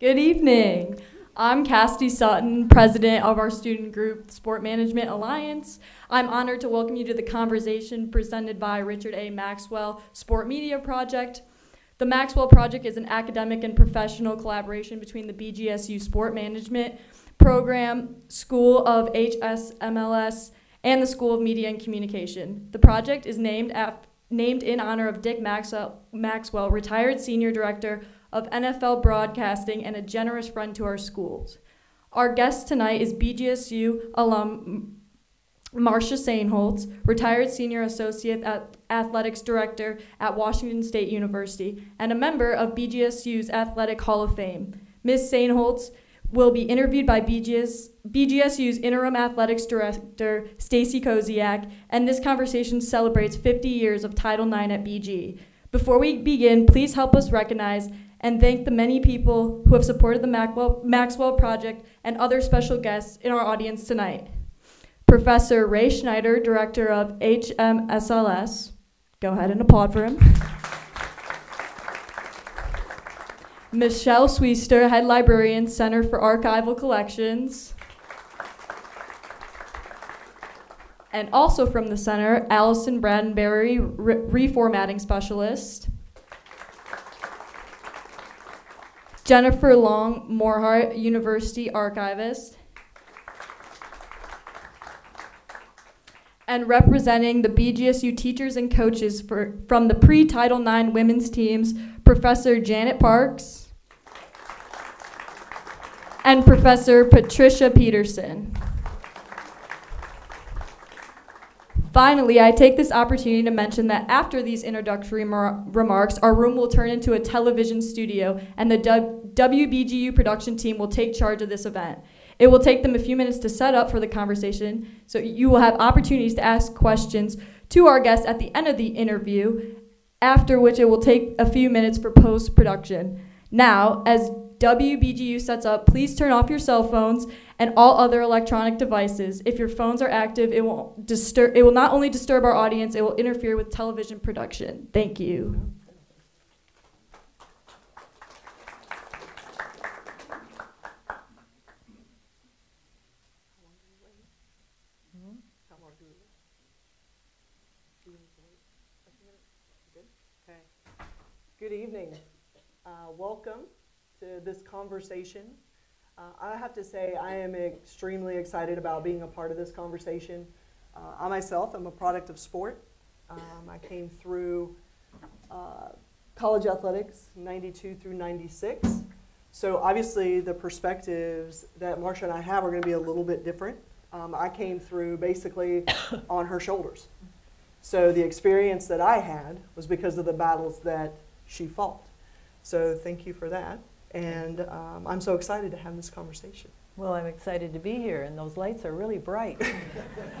Good evening. I'm Cassidy Sutton, president of our student group, Sport Management Alliance. I'm honored to welcome you to the conversation presented by Richard A. Maxwell Sport Media Project. The Maxwell Project is an academic and professional collaboration between the BGSU Sport Management Program, School of HMSLS, and the School of Media and Communication. The project is named, named in honor of Dick Maxwell, Maxwell, retired senior director of NFL broadcasting and a generous friend to our schools. Our guest tonight is BGSU alum Marcia Saneholtz, retired senior associate at athletics director at Washington State University and a member of BGSU's Athletic Hall of Fame. Ms. Saneholtz will be interviewed by BGS, BGSU's interim athletics director, Stacy Koziak, and this conversation celebrates 50 years of Title IX at BG. Before we begin, please help us recognize and thank the many people who have supported the Maxwell, Maxwell Project and other special guests in our audience tonight. Professor Ray Schneider, Director of HMSLS. Go ahead and applaud for him. Michelle Sweetser, Head Librarian, Center for Archival Collections. And also from the center, Allison Bradenberry, re- Reformatting Specialist. Jennifer Long Morhart, University Archivist. And representing the BGSU teachers and coaches for, from the pre Title IX women's teams, Professor Janet Parks and Professor Patricia Peterson. Finally, I take this opportunity to mention that after these introductory mar- remarks, our room will turn into a television studio, and the WBGU production team will take charge of this event. It will take them a few minutes to set up for the conversation, so you will have opportunities to ask questions to our guests at the end of the interview, after which it will take a few minutes for post production. Now, as WBGU sets up, please turn off your cell phones and all other electronic devices. If your phones are active, it will disturb it will not only disturb our audience, it will interfere with television production. Thank you. Good evening. This conversation. Uh, I have to say, I am extremely excited about being a part of this conversation. Uh, I myself am a product of sport. Um, I came through uh, college athletics 92 through 96. So, obviously, the perspectives that Marcia and I have are going to be a little bit different. Um, I came through basically on her shoulders. So, the experience that I had was because of the battles that she fought. So, thank you for that. And um, I'm so excited to have this conversation. Well, I'm excited to be here, and those lights are really bright.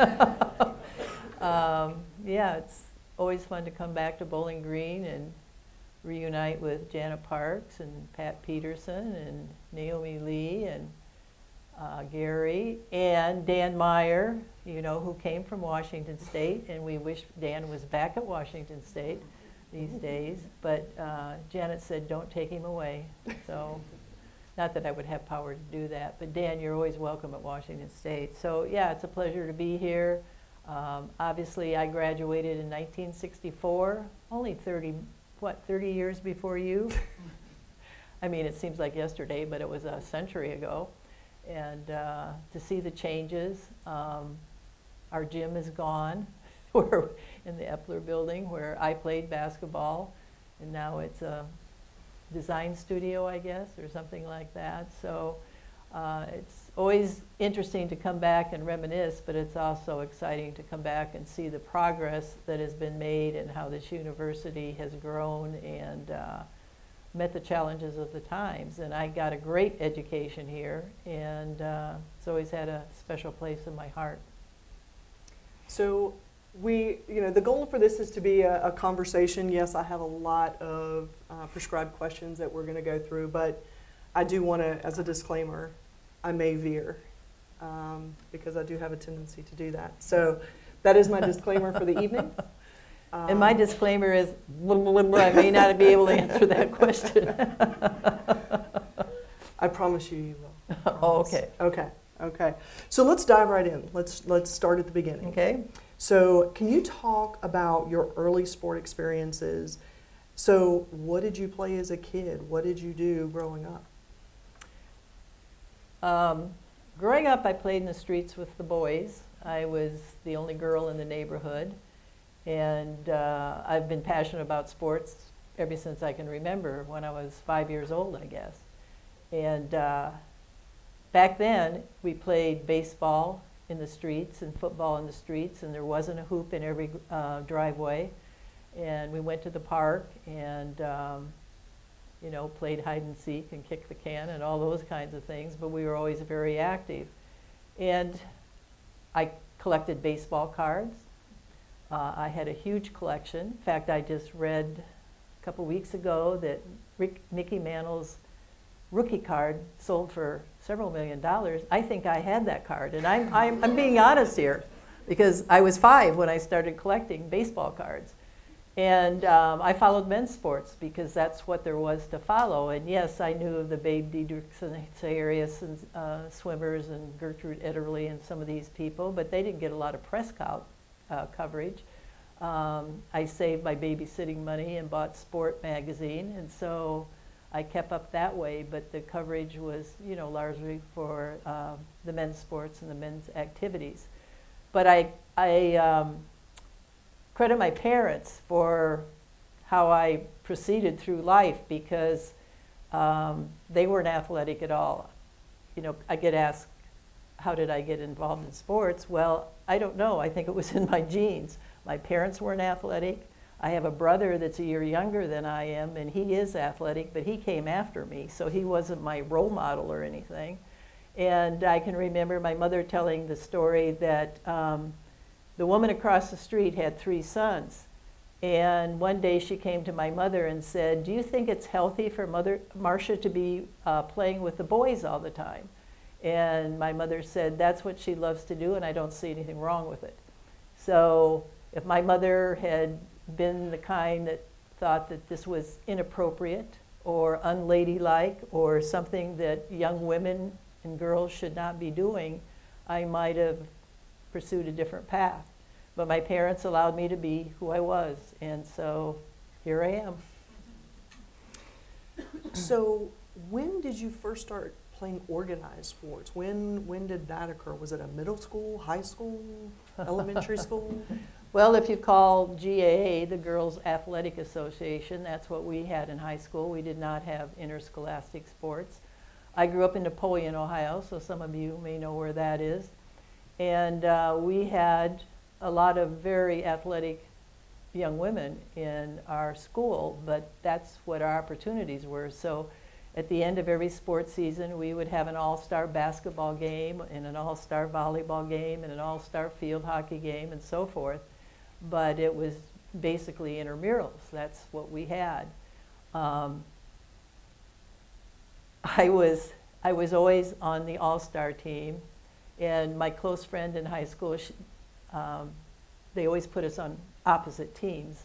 um, yeah, it's always fun to come back to Bowling Green and reunite with Janet Parks and Pat Peterson and Naomi Lee and uh, Gary and Dan Meyer, you know, who came from Washington State, and we wish Dan was back at Washington State these days. But uh, Janet said, don't take him away. So, not that I would have power to do that, but Dan, you're always welcome at Washington State. So, yeah, it's a pleasure to be here. Um, obviously, I graduated in 1964, only 30, what, 30 years before you? I mean, it seems like yesterday, but it was a century ago. And uh, to see the changes, um, our gym is gone. in the Eppler building where I played basketball, and now it's a design studio, I guess, or something like that. So uh, it's always interesting to come back and reminisce, but it's also exciting to come back and see the progress that has been made and how this university has grown and uh, met the challenges of the times. And I got a great education here, and uh, it's always had a special place in my heart. So we, you know, the goal for this is to be a, a conversation. Yes, I have a lot of uh, prescribed questions that we're going to go through, but I do want to, as a disclaimer, I may veer um, because I do have a tendency to do that. So that is my disclaimer for the evening. Um, and my disclaimer is blah, blah, blah, I may not be able to answer that question. I promise you, you will. Oh, okay. Okay. Okay. So let's dive right in. Let's let's start at the beginning. Okay. So, can you talk about your early sport experiences? So, what did you play as a kid? What did you do growing up? Um, growing up, I played in the streets with the boys. I was the only girl in the neighborhood. And uh, I've been passionate about sports ever since I can remember, when I was five years old, I guess. And uh, back then, we played baseball in the streets and football in the streets, and there wasn't a hoop in every uh, driveway. And we went to the park and um, you know, played hide and seek and kicked the can and all those kinds of things, but we were always very active. And I collected baseball cards. Uh, I had a huge collection. In fact, I just read a couple weeks ago that Rick, Mickey Mantle's rookie card sold for several million dollars. I think I had that card, and I'm, I'm, I'm being honest here because I was five when I started collecting baseball cards. And um, I followed men's sports because that's what there was to follow. And yes, I knew of the Babe Didrikson, Zaharias, and uh, swimmers, and Gertrude Ederle, and some of these people, but they didn't get a lot of press co- uh, coverage. Um, I saved my babysitting money and bought Sport magazine, and so I kept up that way. But the coverage was, you know, largely for uh, the men's sports and the men's activities. But I, I um, credit my parents for how I proceeded through life because um, they weren't athletic at all. You know, I get asked, how did I get involved in sports? Well, I don't know. I think it was in my genes. My parents weren't athletic. I have a brother that's a year younger than I am, and he is athletic, but he came after me, so he wasn't my role model or anything. And I can remember my mother telling the story that um, the woman across the street had three sons. And one day she came to my mother and said, Do you think it's healthy for mother Marcia to be uh, playing with the boys all the time? And my mother said, That's what she loves to do, and I don't see anything wrong with it. So if my mother had been the kind that thought that this was inappropriate or unladylike or something that young women and girls should not be doing, I might have pursued a different path. But my parents allowed me to be who I was, and so here I am. So, when did you first start playing organized sports? When when did that occur? Was it a middle school, high school, elementary school? Well, if you call GAA the Girls Athletic Association, that's what we had in high school. We did not have interscholastic sports. I grew up in Napoleon, Ohio, so some of you may know where that is. And uh, we had a lot of very athletic young women in our school, but that's what our opportunities were. So at the end of every sports season, we would have an all-star basketball game and an all-star volleyball game and an all-star field hockey game and so forth. But it was basically intramurals. That's what we had. Um, I was I was always on the all-star team, and my close friend in high school, she, um, they always put us on opposite teams,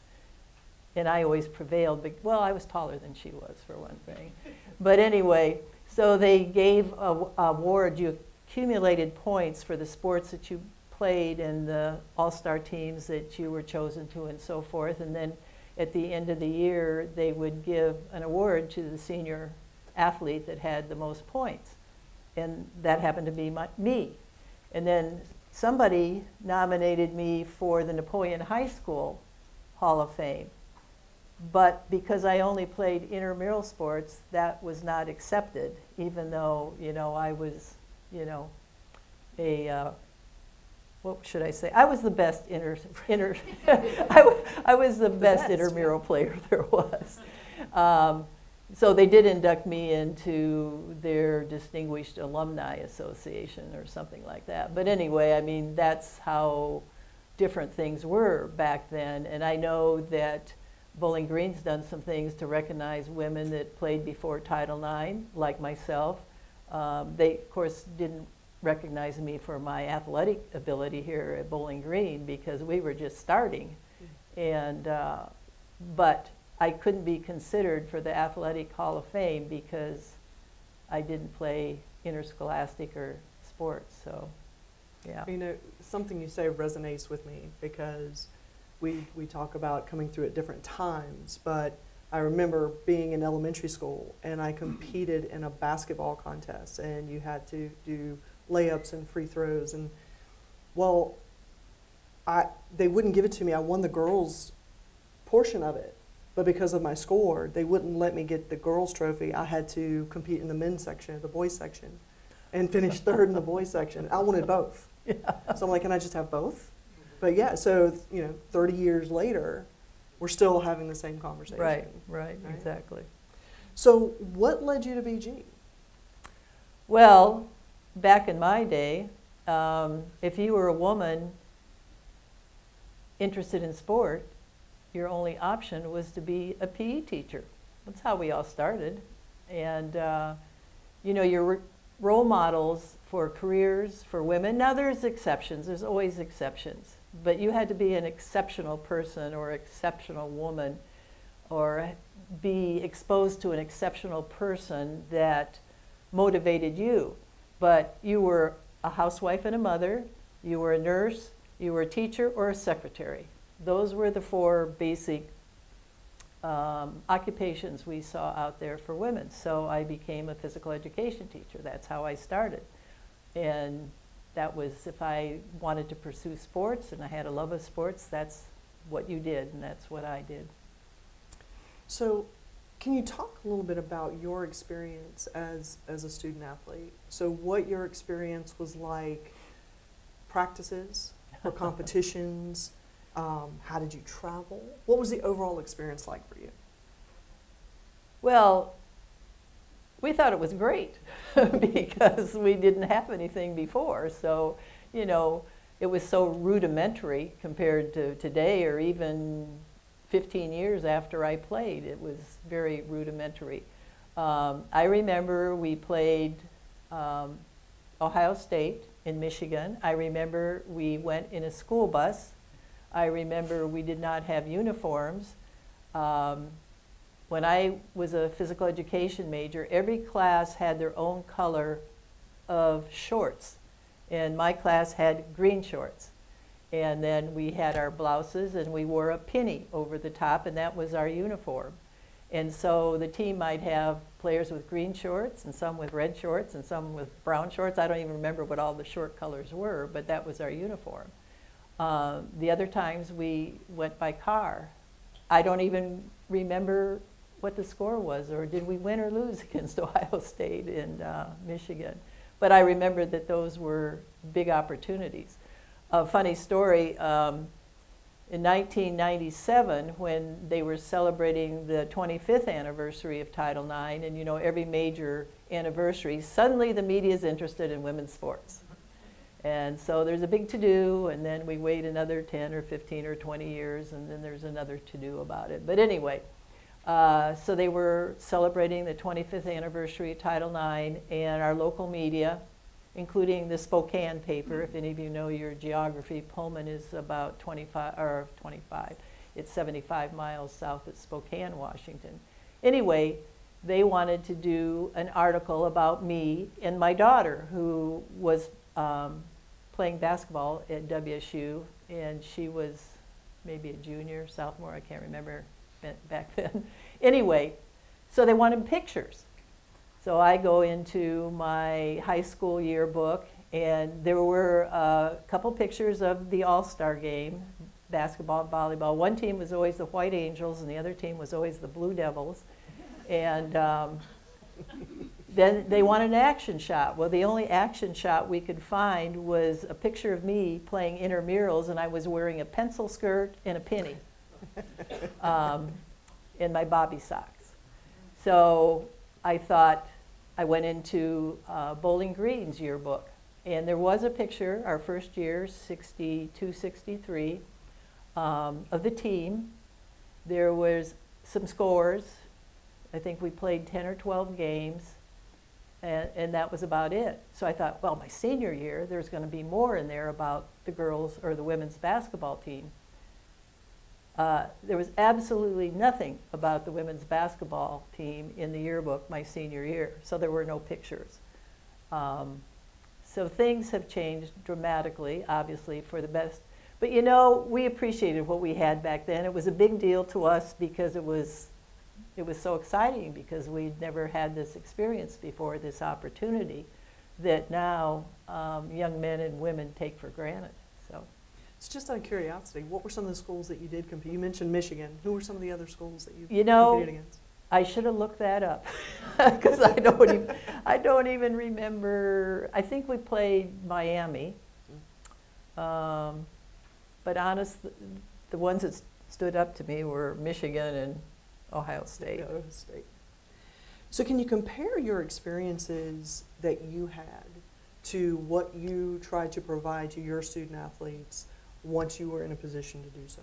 and I always prevailed. But, well, I was taller than she was for one thing, but anyway, so they gave a, a award. You accumulated points for the sports that you played and the all-star teams that you were chosen to, and so forth. And then at the end of the year, they would give an award to the senior athlete that had the most points. And that happened to be my, me. And then somebody nominated me for the Napoleon High School Hall of Fame. But because I only played intramural sports, that was not accepted, even though, you know, I was, you know, a, uh, what should I say? I was the best inter, inter I, I was the, best, best, intramural player there was. Um, so they did induct me into their Distinguished Alumni Association or something like that. But anyway, I mean, that's how different things were back then. And I know that Bowling Green's done some things to recognize women that played before Title IX, like myself. Um, they, of course, didn't recognize me for my athletic ability here at Bowling Green because we were just starting. And, uh, but I couldn't be considered for the Athletic Hall of Fame because I didn't play interscholastic or sports, so, yeah. You know, something you say resonates with me because we, we talk about coming through at different times, but I remember being in elementary school and I competed in a basketball contest and you had to do layups and free throws and well I they wouldn't give it to me. I won the girls portion of it. But because of my score, they wouldn't let me get the girls trophy. I had to compete in the men's section, the boys section, and finish third in the boys section. I wanted both. So I'm like, can I just have both? But yeah, so you know, 30 years later, we're still having the same conversation. Right, right, Right. exactly. So what led you to BG? Well, back in my day, um, if you were a woman interested in sport, your only option was to be a PE teacher. That's how we all started. And, uh, you know, your role models for careers for women, now there's exceptions, there's always exceptions, but you had to be an exceptional person or exceptional woman or be exposed to an exceptional person that motivated you. But you were a housewife and a mother, you were a nurse, you were a teacher or a secretary. Those were the four basic um, occupations we saw out there for women. So I became a physical education teacher. That's how I started. And that was if I wanted to pursue sports and I had a love of sports, that's what you did, and that's what I did. So, can you talk a little bit about your experience as as a student athlete? So, what your experience was like, practices or competitions? Um, how did you travel? What was the overall experience like for you? Well, we thought it was great because we didn't have anything before. So, you know, it was so rudimentary compared to today or even 15 years after I played. It was very rudimentary. Um, I remember we played um, Ohio State in Michigan. I remember we went in a school bus. I remember we did not have uniforms. Um, when I was a physical education major, every class had their own color of shorts. And my class had green shorts. And then we had our blouses and we wore a pinny over the top, and that was our uniform. And so the team might have players with green shorts and some with red shorts and some with brown shorts. I don't even remember what all the short colors were, but that was our uniform. Uh, the other times we went by car. I don't even remember what the score was, or did we win or lose against Ohio State and uh, Michigan? But I remember that those were big opportunities. A funny story um, in 1997, when they were celebrating the 25th anniversary of Title IX, and you know, every major anniversary, suddenly the media is interested in women's sports. And so there's a big to do, and then we wait another 10 or 15 or 20 years, and then there's another to do about it. But anyway, uh, so they were celebrating the 25th anniversary of Title IX, and our local media, including the Spokane paper, if any of you know your geography, Pullman is about 25, or 25, it's 75 miles south of Spokane, Washington. Anyway, they wanted to do an article about me and my daughter, who was um, playing basketball at WSU, and she was maybe a junior, sophomore, I can't remember back then. anyway, so they wanted pictures. So I go into my high school yearbook, and there were a couple pictures of the All Star game, basketball and volleyball. One team was always the White Angels, and the other team was always the Blue Devils. And um, then they wanted an action shot. Well, the only action shot we could find was a picture of me playing intramurals, and I was wearing a pencil skirt and a penny um, in my bobby socks. So I thought, I went into uh, Bowling Green's yearbook, and there was a picture, our first year, 62, 63, um, of the team. There was some scores. I think we played 10 or 12 games, and, and that was about it. So I thought, well, my senior year, there's going to be more in there about the girls or the women's basketball team. Uh, there was absolutely nothing about the women's basketball team in the yearbook my senior year, so there were no pictures. Um, so things have changed dramatically, obviously, for the best. But you know, we appreciated what we had back then. It was a big deal to us because it was, it was so exciting because we'd never had this experience before, this opportunity that now um, young men and women take for granted. So. It's just out of curiosity, what were some of the schools that you did compete? You mentioned Michigan. Who were some of the other schools that you, You know, competed against? I should have looked that up because I don't even, I don't even remember. I think we played Miami, um, but honest, the ones that stood up to me were Michigan and Ohio State. Ohio State. So can you compare your experiences that you had to what you tried to provide to your student athletes once you were in a position to do so?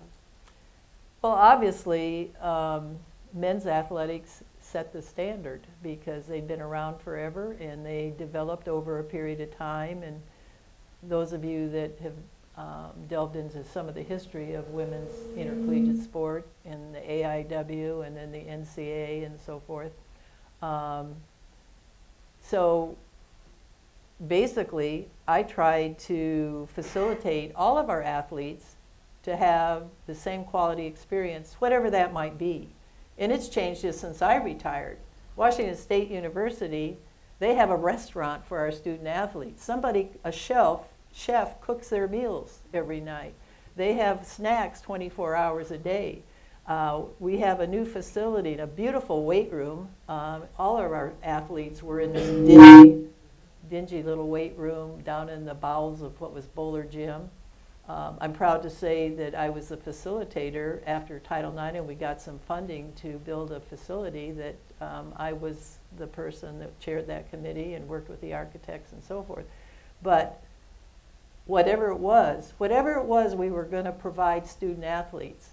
Well, obviously, um, men's athletics set the standard because they've been around forever and they developed over a period of time. And those of you that have um, delved into some of the history of women's intercollegiate sport in the AIAW and then the NCAA and so forth. Um, so basically, I tried to facilitate all of our athletes to have the same quality experience, whatever that might be. And it's changed just since I retired. Washington State University, they have a restaurant for our student athletes. Somebody, a shelf, chef cooks their meals every night. They have snacks 24 hours a day. Uh, we have a new facility, a beautiful weight room. Um, all of our athletes were in this dingy little weight room down in the bowels of what was Bohler Gym. Um, I'm proud to say that I was the facilitator after Title IX, and we got some funding to build a facility. That um, I was the person that chaired that committee and worked with the architects and so forth. But whatever it was, whatever it was, we were going to provide student athletes,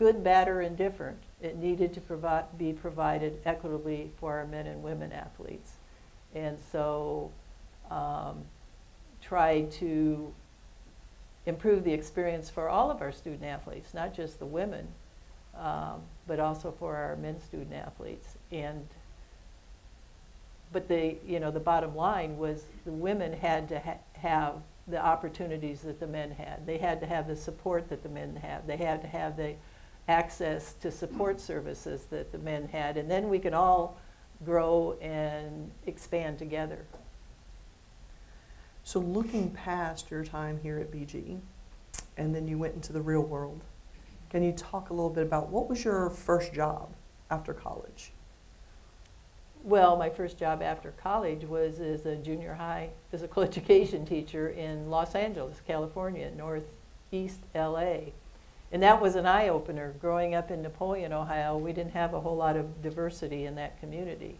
good, bad, or indifferent. It needed to provide, be provided equitably for our men and women athletes, and so um, tried to improve the experience for all of our student athletes, not just the women, um, but also for our men student athletes. And but the you know the bottom line was the women had to ha have the opportunities that the men had. They had to have the support that the men had. They had to have the access to support services that the men had, and then we can all grow and expand together. So looking past your time here at BG, and then you went into the real world, can you talk a little bit about what was your first job after college? Well, my first job after college was as a junior high physical education teacher in Los Angeles, California, northeast LA. And that was an eye opener. Growing up in Napoleon, Ohio, we didn't have a whole lot of diversity in that community.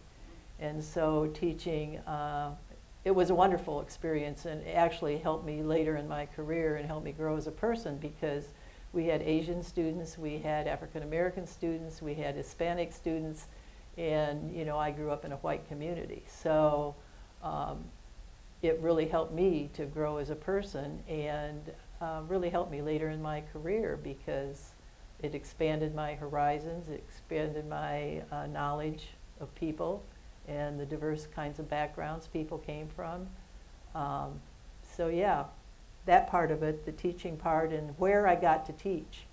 And so teaching, uh, it was a wonderful experience and it actually helped me later in my career and helped me grow as a person because we had Asian students, we had African American students, we had Hispanic students, and you know I grew up in a white community. So um, it really helped me to grow as a person and uh, really helped me later in my career because it expanded my horizons, it expanded my uh, knowledge of people and the diverse kinds of backgrounds people came from. Um, so yeah, that part of it, the teaching part, and where I got to teach.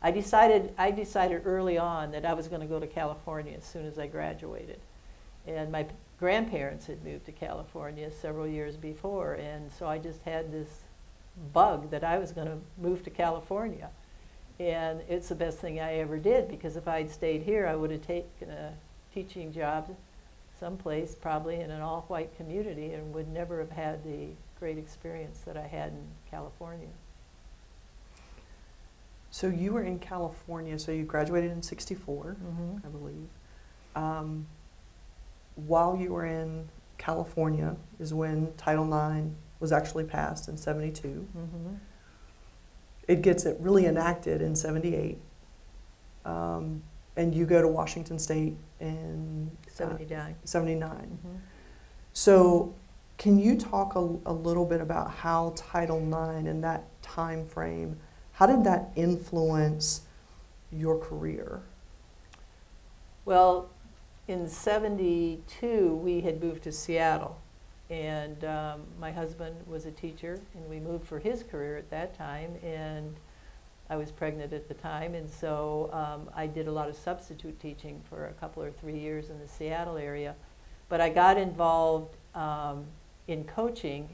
I decided, I decided early on that I was going to go to California as soon as I graduated. And my grandparents had moved to California several years before, and so I just had this bug that I was going to move to California. And it's the best thing I ever did because if I'd stayed here, I would have taken a teaching job someplace, probably in an all-white community, and would never have had the great experience that I had in California. So you were in California, so you graduated in 64, Mm-hmm. I believe. Um, while you were in California is when Title IX was actually passed in 72. Mm-hmm. It gets it really enacted in 78. Um, and you go to Washington State in uh, 79. 79. Mm-hmm. So, can you talk a, a little bit about how Title IX and that time frame, how did that influence your career? Well, in 72, we had moved to Seattle. And um, my husband was a teacher, and we moved for his career at that time. And I was pregnant at the time, and so um, I did a lot of substitute teaching for a couple or three years in the Seattle area. But I got involved um, in coaching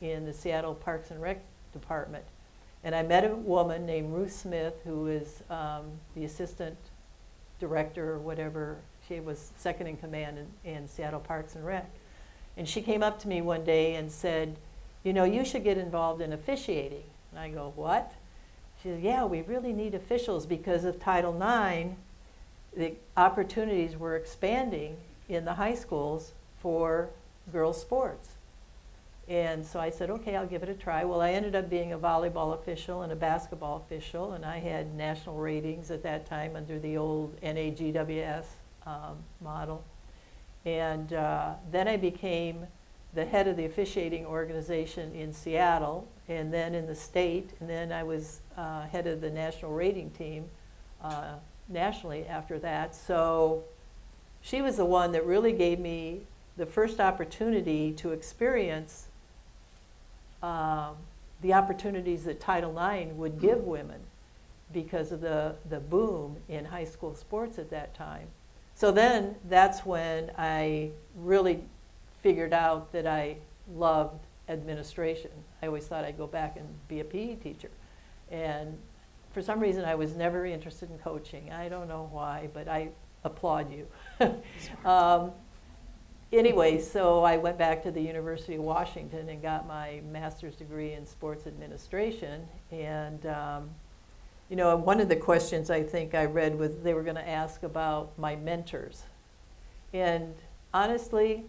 in the Seattle Parks and Rec department. And I met a woman named Ruth Smith, who is um, the assistant director or whatever. She was second in command in, in Seattle Parks and Rec. And she came up to me one day and said, You know, you should get involved in officiating. And I go, What? She said, Yeah, we really need officials because of Title IX. The opportunities were expanding in the high schools for girls' sports. And so I said, okay, I'll give it a try. Well, I ended up being a volleyball official and a basketball official, and I had national ratings at that time under the old NAGWS um, model. And uh, then I became the head of the officiating organization in Seattle, and then in the state, and then I was uh, head of the national rating team uh, nationally after that. So she was the one that really gave me the first opportunity to experience um, the opportunities that Title IX would give women because of the, the boom in high school sports at that time. So then that's when I really figured out that I loved administration. I always thought I'd go back and be a PE teacher. And for some reason, I was never interested in coaching. I don't know why, but I applaud you. um, anyway, so I went back to the University of Washington and got my master's degree in sports administration. And, um, you know, one of the questions I think I read was they were going to ask about my mentors. And honestly,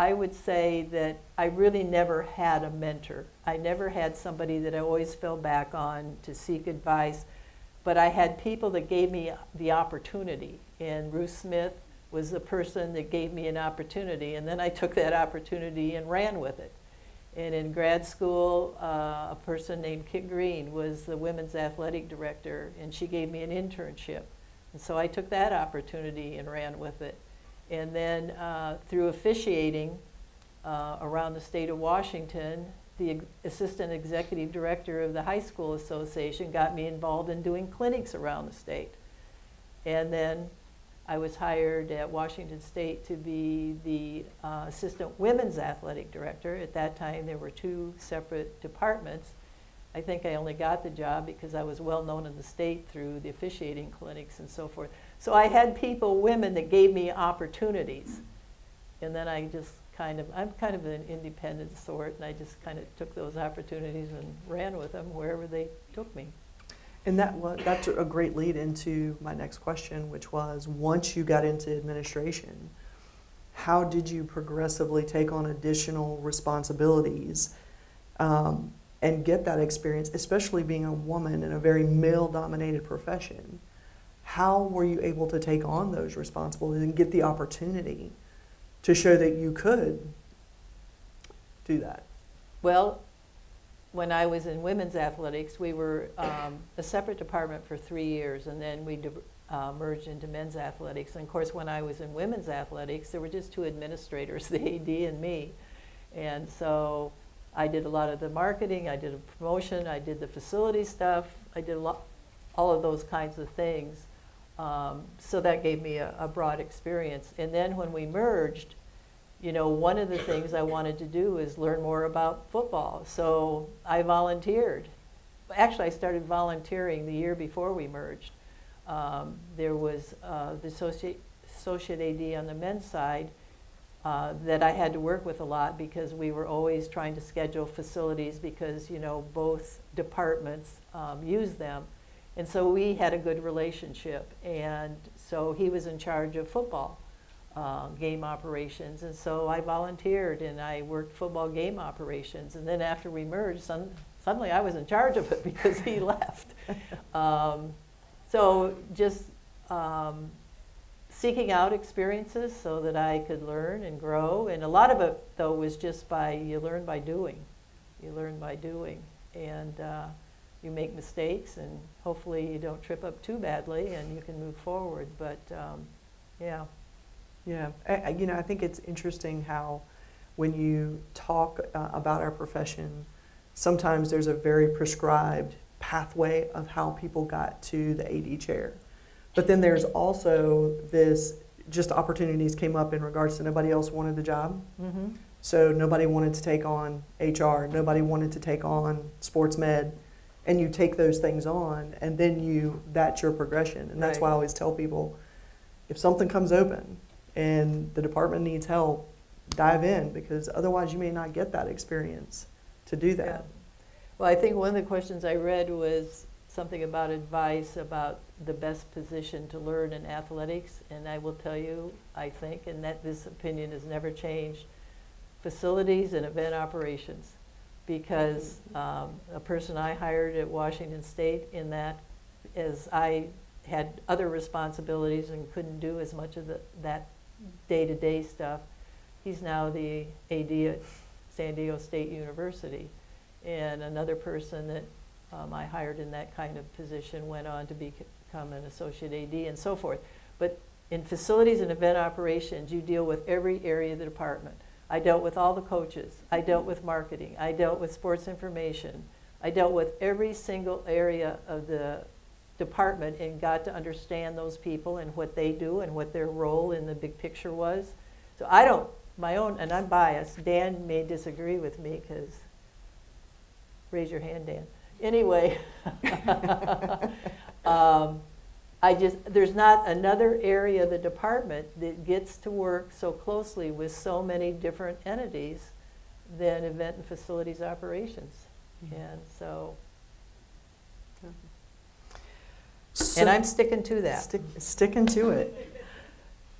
I would say that I really never had a mentor. I never had somebody that I always fell back on to seek advice, but I had people that gave me the opportunity. And Ruth Smith was the person that gave me an opportunity, and then I took that opportunity and ran with it. And in grad school, uh, a person named Kit Green was the women's athletic director, and she gave me an internship. And so I took that opportunity and ran with it. And then uh, through officiating uh, around the state of Washington, the assistant executive director of the High School Association got me involved in doing clinics around the state. And then I was hired at Washington State to be the uh, assistant women's athletic director. At that time, there were two separate departments. I think I only got the job because I was well known in the state through the officiating clinics and so forth. So I had people, women, that gave me opportunities. And then I just kind of, I'm kind of an independent sort, and I just kind of took those opportunities and ran with them wherever they took me. And that was, that's a great lead into my next question, which was once you got into administration, how did you progressively take on additional responsibilities um, and get that experience, especially being a woman in a very male dominated profession? How were you able to take on those responsibilities and get the opportunity to show that you could do that? Well, when I was in women's athletics, we were um, a separate department for three years, and then we uh, merged into men's athletics. And of course, when I was in women's athletics, there were just two administrators, the AD and me. And so I did a lot of the marketing, I did a promotion, I did the facility stuff, I did a lot, all of those kinds of things. Um, so that gave me a, a broad experience. And then when we merged, you know, one of the things I wanted to do is learn more about football. So I volunteered. Actually, I started volunteering the year before we merged. Um, there was uh, the associate, associate AD on the men's side uh, that I had to work with a lot because we were always trying to schedule facilities because, you know, both departments um, use them. And so we had a good relationship. And so he was in charge of football uh, game operations. And so I volunteered and I worked football game operations. And then after we merged, some, suddenly I was in charge of it because he left. Um, so just um, seeking out experiences so that I could learn and grow. And a lot of it, though, was just by you learn by doing. You learn by doing. And uh, you make mistakes, and hopefully you don't trip up too badly, and you can move forward. But um, yeah, Yeah, I, you know, I think it's interesting how when you talk uh, about our profession, sometimes there's a very prescribed pathway of how people got to the AD chair. But then there's also this just opportunities came up in regards to nobody else wanted the job. mm-hmm. So nobody wanted to take on HR, nobody wanted to take on sports med, and you take those things on, and then you that's your progression. And that's Right. why I always tell people, if something comes open and the department needs help, dive in because otherwise you may not get that experience to do Yeah. that. Well, I think one of the questions I read was something about advice about the best position to learn in athletics, and I will tell you, I think, and that this opinion has never changed, facilities and event operations. Because um, a person I hired at Washington State in that, as I had other responsibilities and couldn't do as much of the, that day-to-day stuff, he's now the AD at San Diego State University. And another person that um, I hired in that kind of position went on to become an associate AD and so forth. But in facilities and event operations, you deal with every area of the department. I dealt with all the coaches. I dealt with marketing. I dealt with sports information. I dealt with every single area of the department and got to understand those people and what they do and what their role in the big picture was. So I don't, my own, and I'm biased, Dan may disagree with me because, raise your hand, Dan. Anyway, um, I just, there's not another area of the department that gets to work so closely with so many different entities than event and facilities operations. Mm-hmm. And so, So- and I'm sticking to that. Stick, sticking to it.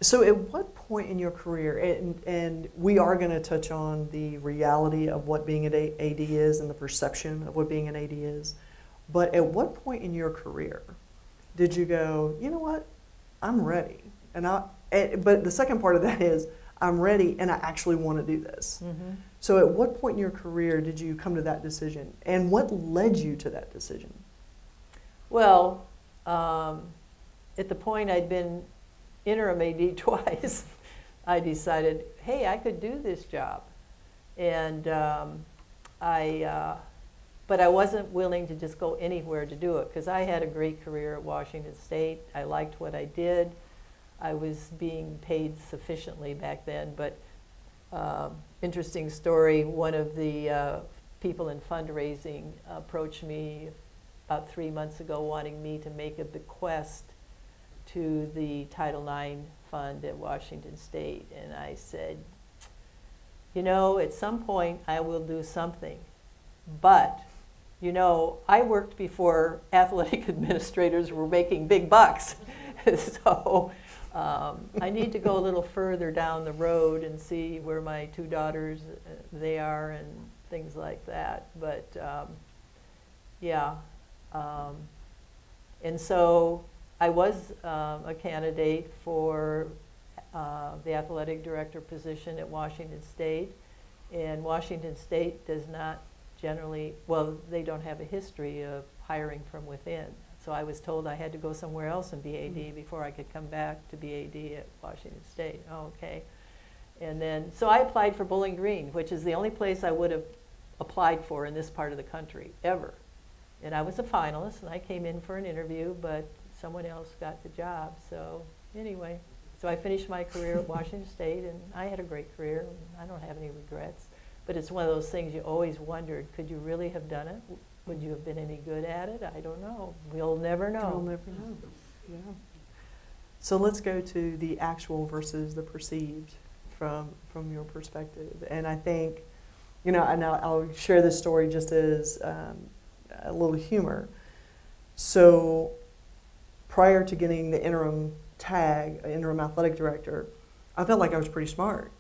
So, at what point in your career, and, and we are going to touch on the reality of what being an A- AD is and the perception of what being an AD is, but at what point in your career did you go, you know what, I'm ready? And I, and, but the second part of that is, I'm ready and I actually want to do this. Mhm. So, at what point in your career did you come to that decision? And what led you to that decision? Well, um, at the point I'd been interim AD twice, I decided, hey, I could do this job. And um, I, uh, but I wasn't willing to just go anywhere to do it because I had a great career at Washington State. I liked what I did. I was being paid sufficiently back then, but um, interesting story. One of the uh, people in fundraising approached me about three months ago wanting me to make a bequest to the Title IX fund at Washington State. And I said, you know, at some point I will do something. But, you know, I worked before athletic administrators were making big bucks. so um, I need to go a little further down the road and see where my two daughters, uh, they are and things like that. But um, yeah. Um, and so I was um, a candidate for uh, the athletic director position at Washington State. And Washington State does not generally, well, they don't have a history of hiring from within. So I was told I had to go somewhere else and be AD mm-hmm. before I could come back to be AD at Washington State. Oh, okay. And then, so I applied for Bowling Green, which is the only place I would have applied for in this part of the country, ever. And I was a finalist, and I came in for an interview, but someone else got the job. So anyway, so I finished my career at Washington State, and I had a great career. I don't have any regrets. But it's one of those things you always wondered, could you really have done it? Would you have been any good at it? I don't know. We'll never know. We'll never know. Yeah. So let's go to the actual versus the perceived from from your perspective. And I think, you know, and I'll, I'll share this story just as um, a little humor. So prior to getting the interim tag, interim athletic director, I felt like I was pretty smart.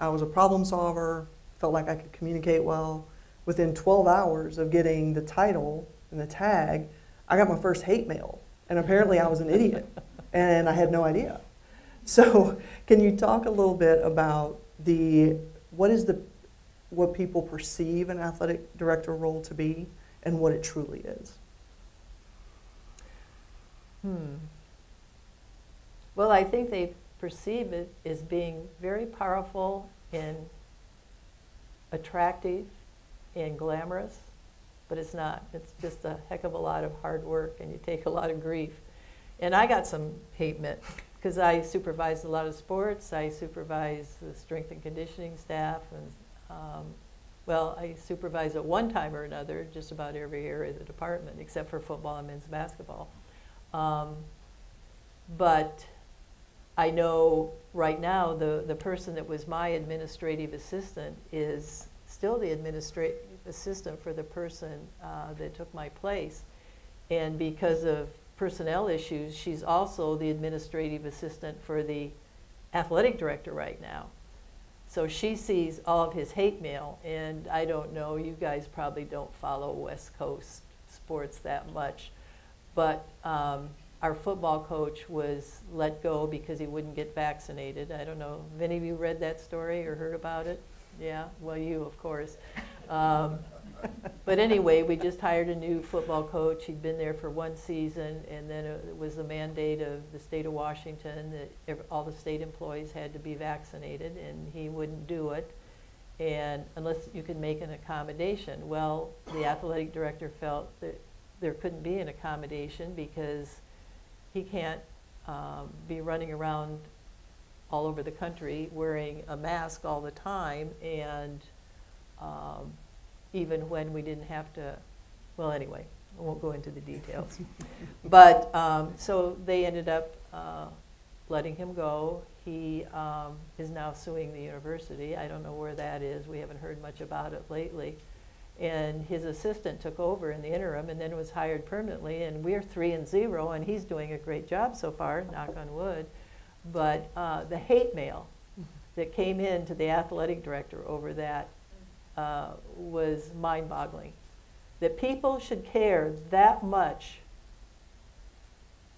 I was a problem solver, felt like I could communicate well. Within 12 hours of getting the title and the tag, I got my first hate mail. And apparently I was an idiot and I had no idea. So, can you talk a little bit about the what is the what people perceive an athletic director role to be and what it truly is. Hmm. Well, I think they perceive it as being very powerful and attractive and glamorous, but it's not. It's just a heck of a lot of hard work and you take a lot of grief. And I got some hate meant because I supervise a lot of sports. I supervise the strength and conditioning staff and um, well, I supervise at one time or another just about every area of the department except for football and men's basketball. Um, but I know right now the, the person that was my administrative assistant is still the administrative assistant for the person uh, that took my place. And because of personnel issues, she's also the administrative assistant for the athletic director right now. So she sees all of his hate mail, and I don't know, you guys probably don't follow West Coast sports that much, but um, our football coach was let go because he wouldn't get vaccinated. I don't know, have any of you read that story or heard about it? Yeah, well, you, of course. Um, but anyway, we just hired a new football coach. He'd been there for one season, and then it was the mandate of the state of Washington that all the state employees had to be vaccinated, and he wouldn't do it. And unless you could make an accommodation. Well, the athletic director felt that there couldn't be an accommodation because he can't um, be running around all over the country wearing a mask all the time and um, even when we didn't have to, well, anyway, I won't go into the details. but um, so they ended up uh, letting him go. He um, is now suing the university. I don't know where that is. We haven't heard much about it lately. And his assistant took over in the interim and then was hired permanently. And we're three and zero, and he's doing a great job so far, knock on wood. But uh, the hate mail that came in to the athletic director over that uh, was mind boggling. That people should care that much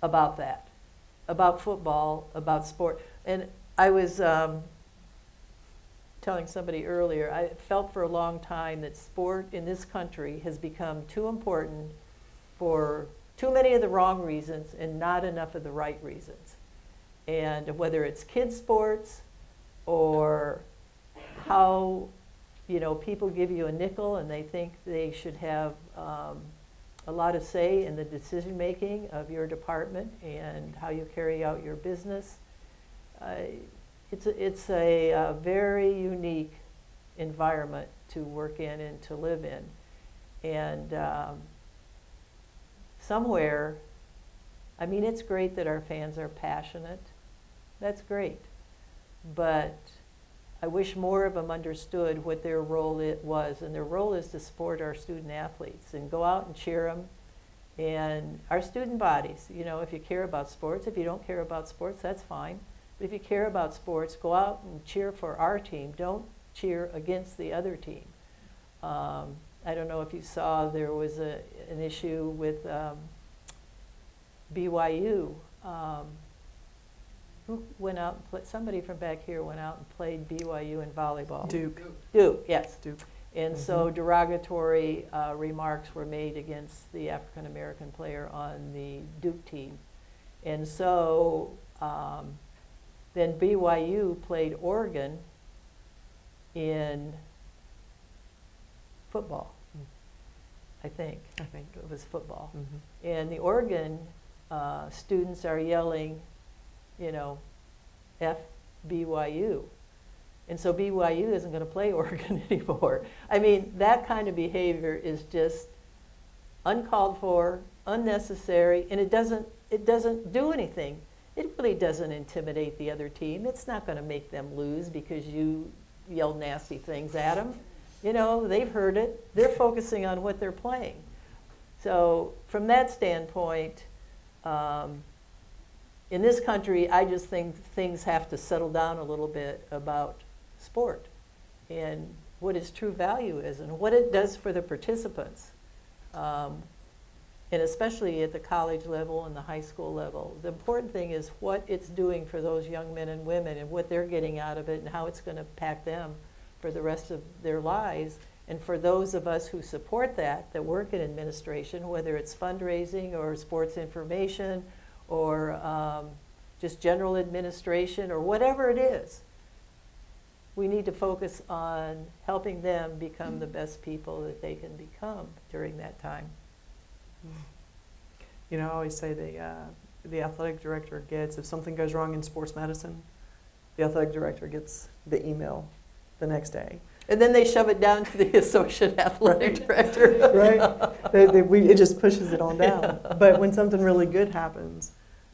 about that, about football, about sport. And I was um, telling somebody earlier, I felt for a long time that sport in this country has become too important for too many of the wrong reasons and not enough of the right reasons. And whether it's kids' sports or how you know, people give you a nickel and they think they should have um, a lot of say in the decision making of your department and how you carry out your business. Uh, it's a, it's a, uh very unique environment to work in and to live in. And um, somewhere, I mean, it's great that our fans are passionate. That's great. But I wish more of them understood what their role it was, and their role is to support our student athletes and go out and cheer them. And our student bodies, you know, if you care about sports, if you don't care about sports, that's fine. But if you care about sports, go out and cheer for our team. Don't cheer against the other team. Um, I don't know if you saw there was a, an issue with um, BYU. Um, who went out and played, somebody from back here went out and played BYU in volleyball. Duke. Duke, yes. Duke. And so derogatory uh, remarks were made against the African American player on the Duke team. And so um, then BYU played Oregon in football, I think. I think. It was football. Mhm. And the Oregon uh, students are yelling, you know, F BYU. And so BYU isn't going to play Oregon anymore. I mean, that kind of behavior is just uncalled for, unnecessary, and it doesn't, it doesn't do anything. It really doesn't intimidate the other team. It's not going to make them lose because you yelled nasty things at them. You know, they've heard it. They're focusing on what they're playing. So, from that standpoint, um, in this country, I just think things have to settle down a little bit about sport and what its true value is and what it does for the participants. Um, and especially at the college level and the high school level. The important thing is what it's doing for those young men and women and what they're getting out of it and how it's going to impact them for the rest of their lives And for those of us who support that, that work in administration, whether it's fundraising or sports information or um, just general administration or whatever it is, we need to focus on helping them become the best people that they can become during that time. You know, I always say the, uh, the athletic director gets, if something goes wrong in sports medicine, the athletic director gets the email the next day. And then they shove it down to the associate athletic director. right? They, they, we, it just pushes it on down. But when something really good happens,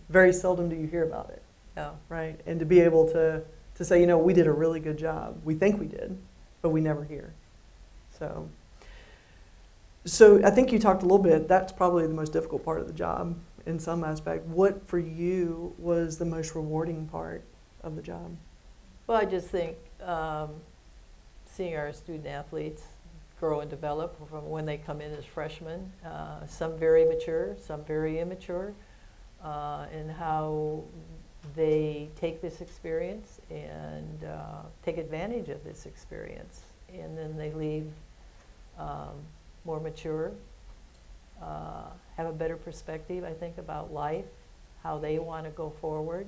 very seldom do you hear about it, Yeah. right? And to be able to, to say, you know, we did a really good job. We think we did, but we never hear. So, so I think you talked a little bit. That's probably the most difficult part of the job in some aspect. What for you was the most rewarding part of the job? Well, I just think um, seeing our student athletes grow and develop from when they come in as freshmen, uh, some very mature, some very immature, uh, and how they take this experience and uh, take advantage of this experience. And then they leave um, more mature, uh, have a better perspective, I think, about life, how they want to go forward.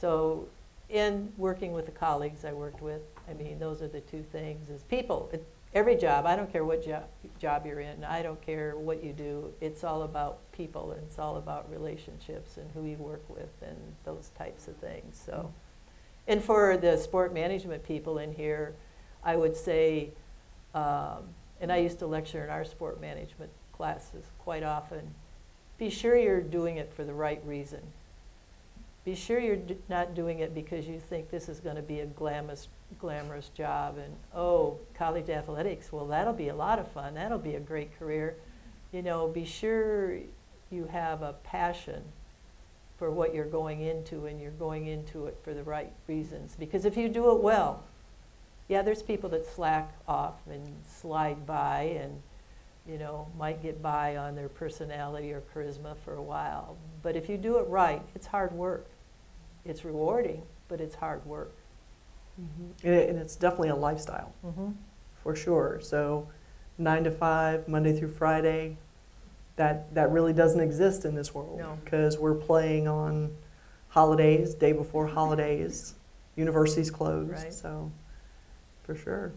So in working with the colleagues I worked with, I mean, those are the two things, is people, it- every job, I don't care what job, job you're in, I don't care what you do, it's all about people, and it's all about relationships and who you work with and those types of things, so. And for the sport management people in here, I would say, um, and I used to lecture in our sport management classes quite often, be sure you're doing it for the right reason. Be sure you're not doing it because you think this is going to be a glamorous, glamorous job and, oh, college athletics, well, that'll be a lot of fun. That'll be a great career. You know, be sure you have a passion for what you're going into and you're going into it for the right reasons. Because if you do it well, yeah, there's people that slack off and slide by and, you know, might get by on their personality or charisma for a while. But if you do it right, it's hard work. It's rewarding, but it's hard work. And, it, and it's definitely a lifestyle. Mm-hmm. for sure. So nine to five, Monday through Friday, that, that really doesn't exist in this world. No. Because we're playing on holidays, day before holidays, universities closed. Right. So for sure.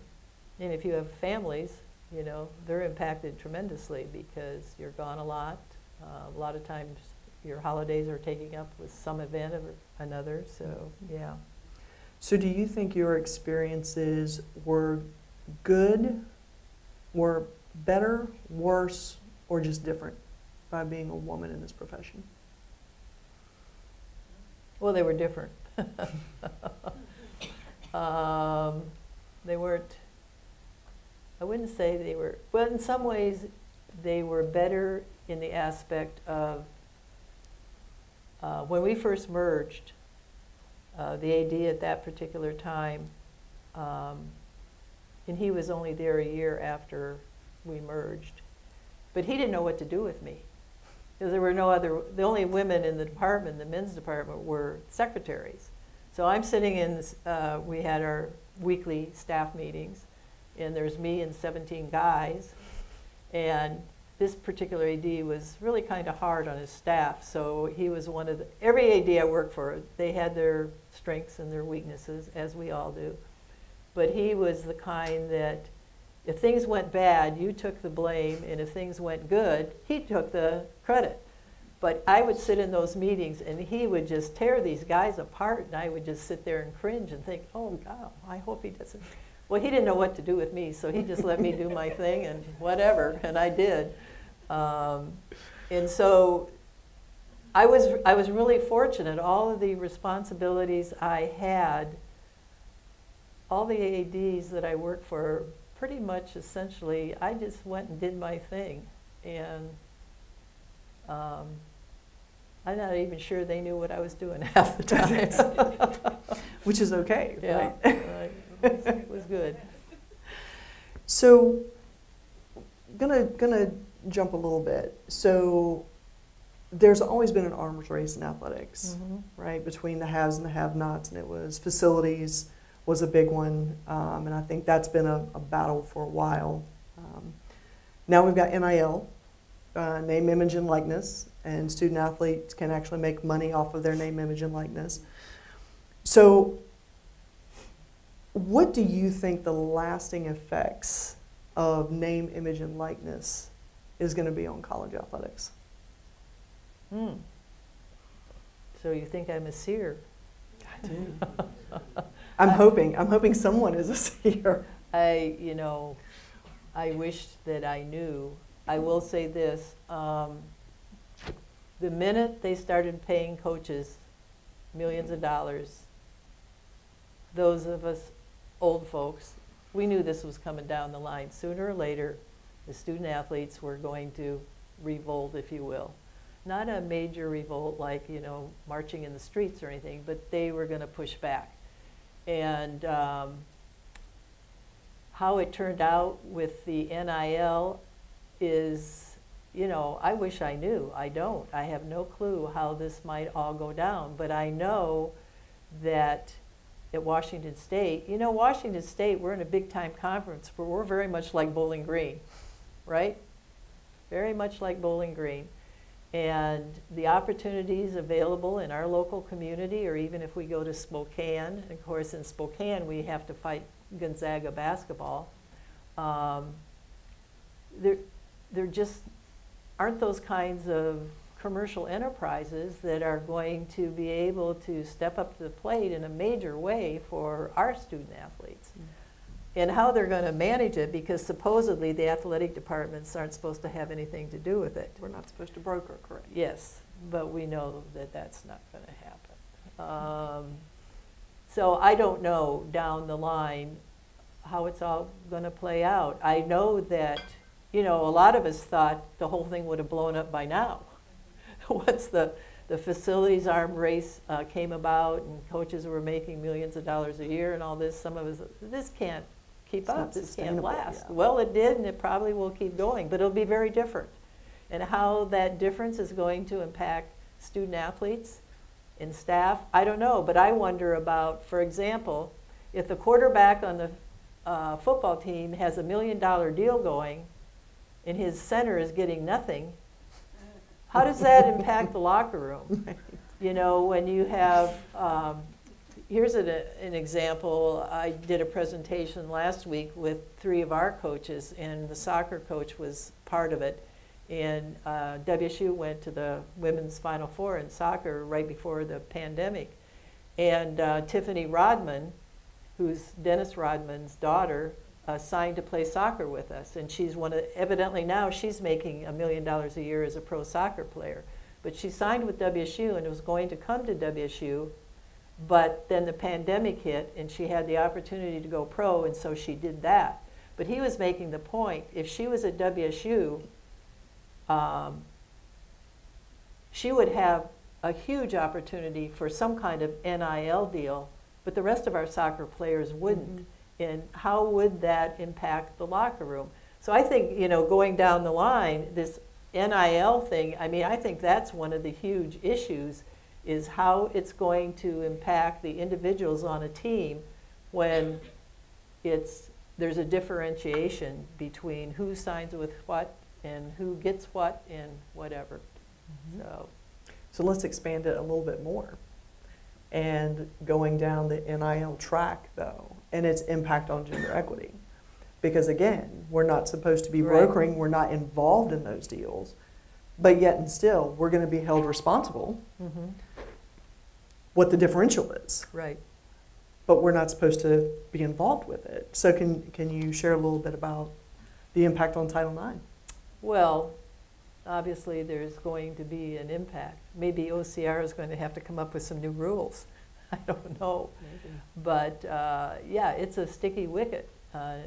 And if you have families, you know, they're impacted tremendously because you're gone a lot. Uh, a lot of times your holidays are taking up with some event or another, so, yeah. So do you think your experiences were good, were better, worse, or just different by being a woman in this profession? Well, they were different. um, they weren't, I wouldn't say they were, well, in some ways, they were better in the aspect of uh, when we first merged, uh, the AD at that particular time, um, and he was only there a year after we merged, but he didn't know what to do with me because there were no other, the only women in the department, the men's department, were secretaries. So I'm sitting in, this, uh, we had our weekly staff meetings, and there's me and 17 guys. And this particular AD was really kind of hard on his staff. So he was one of the, every AD I worked for, they had their strengths and their weaknesses, as we all do. But he was the kind that if things went bad, you took the blame, and if things went good, he took the credit. But I would sit in those meetings, and he would just tear these guys apart, and I would just sit there and cringe and think, oh, God, I hope he doesn't. Well, he didn't know what to do with me, so he just let me do my thing and whatever, and I did. Um, and so I was, I was really fortunate. All of the responsibilities I had, all the AADs that I worked for, pretty much essentially, I just went and did my thing. And um, I'm not even sure they knew what I was doing half the time. Which is okay, yeah, right? right. It was, it was good. So, gonna gonna jump a little bit. So, there's always been an arms race in athletics, Mhm. right, between the haves and the have-nots, and it was facilities, was a big one, um, and I think that's been a, a battle for a while. Um, now we've got NIL, uh, name, image, and likeness, and student athletes can actually make money off of their name, image, and likeness. So, what do you think the lasting effects of name, image, and likeness is going to be on college athletics? Hmm. So you think I'm a seer? I do. I'm hoping. I'm hoping someone is a seer. I, you know, I wish that I knew. I will say this, um, the minute they started paying coaches millions of dollars, those of us old folks, we knew this was coming down the line. Sooner or later, the student athletes were going to revolt, if you will. Not a major revolt like, you know, marching in the streets or anything, but they were going to push back. And um, how it turned out with the NIL is, you know, I wish I knew. I don't. I have no clue how this might all go down. But I know that at Washington State, you know, Washington State, we're in a big time conference, but we're very much like Bowling Green, right? Very much like Bowling Green. And the opportunities available in our local community, or even if we go to Spokane, of course, in Spokane, we have to fight Gonzaga basketball. Um, there, there just aren't those kinds of commercial enterprises that are going to be able to step up to the plate in a major way for our student athletes. Mm. And how they're going to manage it, because supposedly the athletic departments aren't supposed to have anything to do with it. We're not supposed to broker, correct? Yes, but we know that that's not going to happen. Um, so I don't know down the line how it's all going to play out. I know that, you know, a lot of us thought the whole thing would have blown up by now. Once the, the facilities arm race uh, came about and coaches were making millions of dollars a year and all this, some of us, this can't keep It's up, this can't last. yeah. Well, it did and it probably will keep going, but it'll be very different. And how that difference is going to impact student athletes and staff, I don't know. But I wonder about, for example, if the quarterback on the uh, football team has a million dollar deal going and his center is getting nothing, how does that impact the locker room? You know, when you have, um, here's an, an example. I did a presentation last week with three of our coaches, and the soccer coach was part of it. And uh, WSU went to the women's Final Four in soccer right before the pandemic. And uh, Tiffany Rodman, who's Dennis Rodman's daughter, signed to play soccer with us. And she's one of, evidently now she's making a million dollars a year as a pro soccer player. But she signed with WSU and was going to come to WSU, but then the pandemic hit and she had the opportunity to go pro, and so she did that. But he was making the point if she was at WSU, um, she would have a huge opportunity for some kind of NIL deal, but the rest of our soccer players wouldn't. And how would that impact the locker room? So I think, you know, going down the line, this NIL thing, I mean, I think that's one of the huge issues is how it's going to impact the individuals on a team when it's there's a differentiation between who signs with what and who gets what and whatever. Mm-hmm. So So let's expand it a little bit more. And going down the NIL track, though, and its impact on gender equity. Because again, we're not supposed to be Right. brokering, we're not involved in those deals, but yet and still, we're going to be held responsible mhm, what the differential is. right. But we're not supposed to be involved with it. So can, can you share a little bit about the impact on Title IX? Well, obviously there's going to be an impact. Maybe OCR is going to have to come up with some new rules. I don't know. But uh, yeah, it's a sticky wicket. Uh,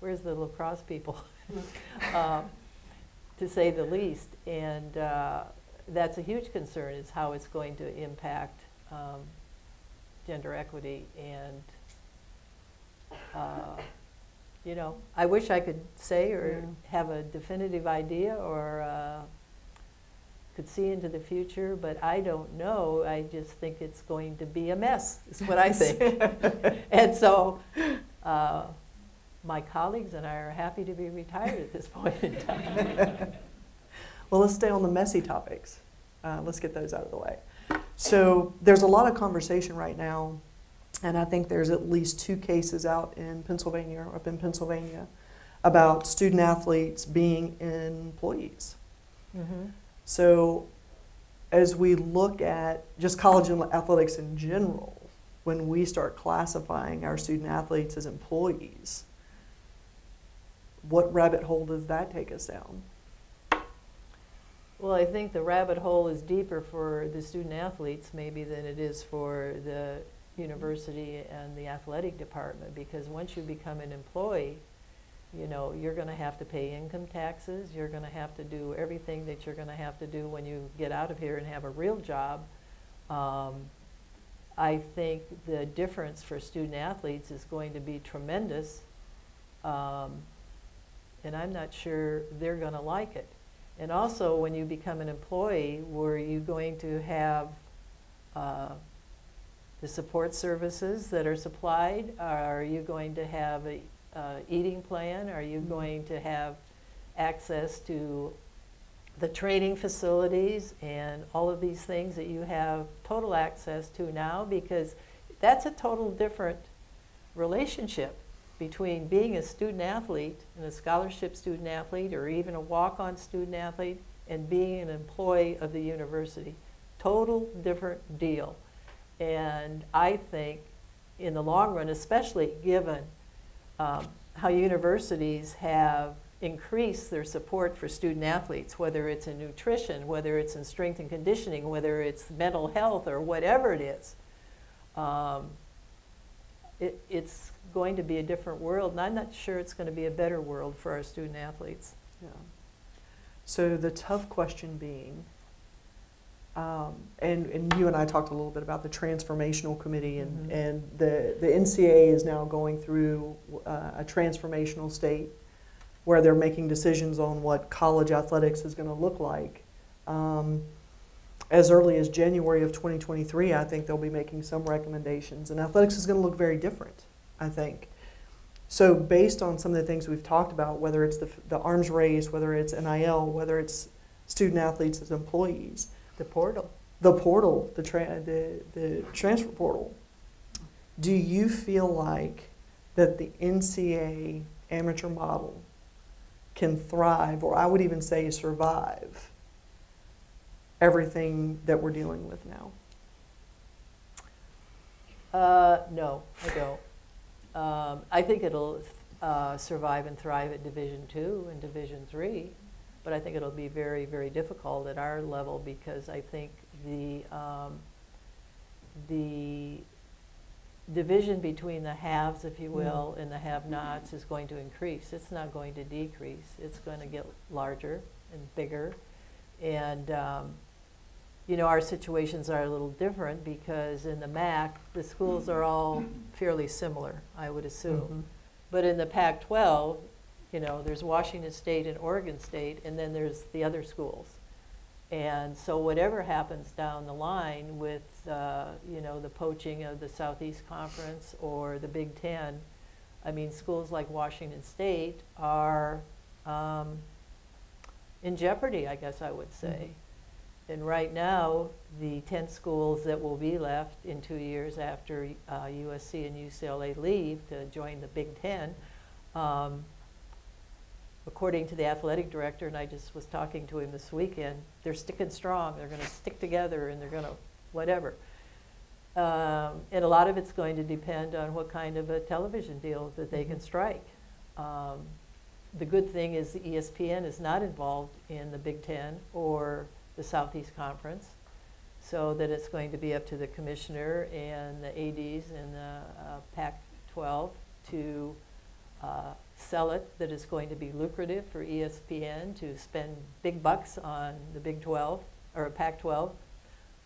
where's the lacrosse people? um, to say the least. And uh, that's a huge concern is how it's going to impact um, gender equity. And, uh, you know, I wish I could say or Yeah. have a definitive idea or uh, could see into the future, but I don't know. I just think it's going to be a mess, is what I think. and so uh, my colleagues and I are happy to be retired at this point in time. Well, let's stay on the messy topics. Uh, let's get those out of the way. So there's a lot of conversation right now, and I think there's at least two cases out in Pennsylvania, or up in Pennsylvania, about student athletes being employees. Mhm. So as we look at just college athletics in general, when we start classifying our student athletes as employees, what rabbit hole does that take us down? Well, I think the rabbit hole is deeper for the student athletes maybe than it is for the university and the athletic department because once you become an employee, you know, you're going to have to pay income taxes, you're going to have to do everything that you're going to have to do when you get out of here and have a real job. Um, I think the difference for student athletes is going to be tremendous, um, and I'm not sure they're going to like it. And also, when you become an employee, were you going to have uh, the support services that are supplied? Are you going to have a uh, eating plan? Are you going to have access to the training facilities and all of these things that you have total access to now? Because that's a total different relationship between being a student athlete and a scholarship student athlete or even a walk-on student athlete and being an employee of the university. Total different deal. And I think in the long run, especially given um, how universities have increased their support for student athletes, whether it's in nutrition, whether it's in strength and conditioning, whether it's mental health or whatever it is, um, it, it's going to be a different world, and I'm not sure it's going to be a better world for our student athletes. Yeah. So the tough question being, um, and, and you and I talked a little bit about the transformational committee, and, Mhm. and the, the NCAA is now going through uh, a transformational state where they're making decisions on what college athletics is going to look like. Um, as early as January of 2023, I think they'll be making some recommendations, and athletics is going to look very different, I think. So, based on some of the things we've talked about, whether it's the, the arms race, whether it's NIL, whether it's student athletes as employees, The portal. the portal, the, tra- the, the transfer portal, do you feel like that the NCAA amateur model can thrive, or I would even say survive, everything that we're dealing with now? Uh, no, I don't. Um, I think it'll uh, survive and thrive at Division Two and Division Three, but I think it'll be very, very difficult at our level because I think the um, the division between the haves, if you will, and the have-nots is going to increase. It's not going to decrease. It's going to get larger and bigger, and um, you know, our situations are a little different because in the MAC, the schools are all fairly similar, I would assume. But in the Pac-12, you know, there's Washington State and Oregon State, and then there's the other schools. And so whatever happens down the line with, uh, you know, the poaching of the Southeast Conference or the Big Ten, I mean, schools like Washington State are um, in jeopardy, I guess I would say. And right now, the 10 schools that will be left in two years after uh, USC and UCLA leave to join the Big Ten, um, according to the athletic director, and I just was talking to him this weekend, they're sticking strong. They're going to stick together and they're going to whatever. Um, and a lot of it's going to depend on what kind of a television deal that they can strike. Um, the good thing is the ESPN is not involved in the Big Ten or the Southeast Conference, so that it's going to be up to the commissioner and the ADs and the uh, Pac-12 to uh, sell it, that it's going to be lucrative for ESPN to spend big bucks on the Big 12 or Pac-12.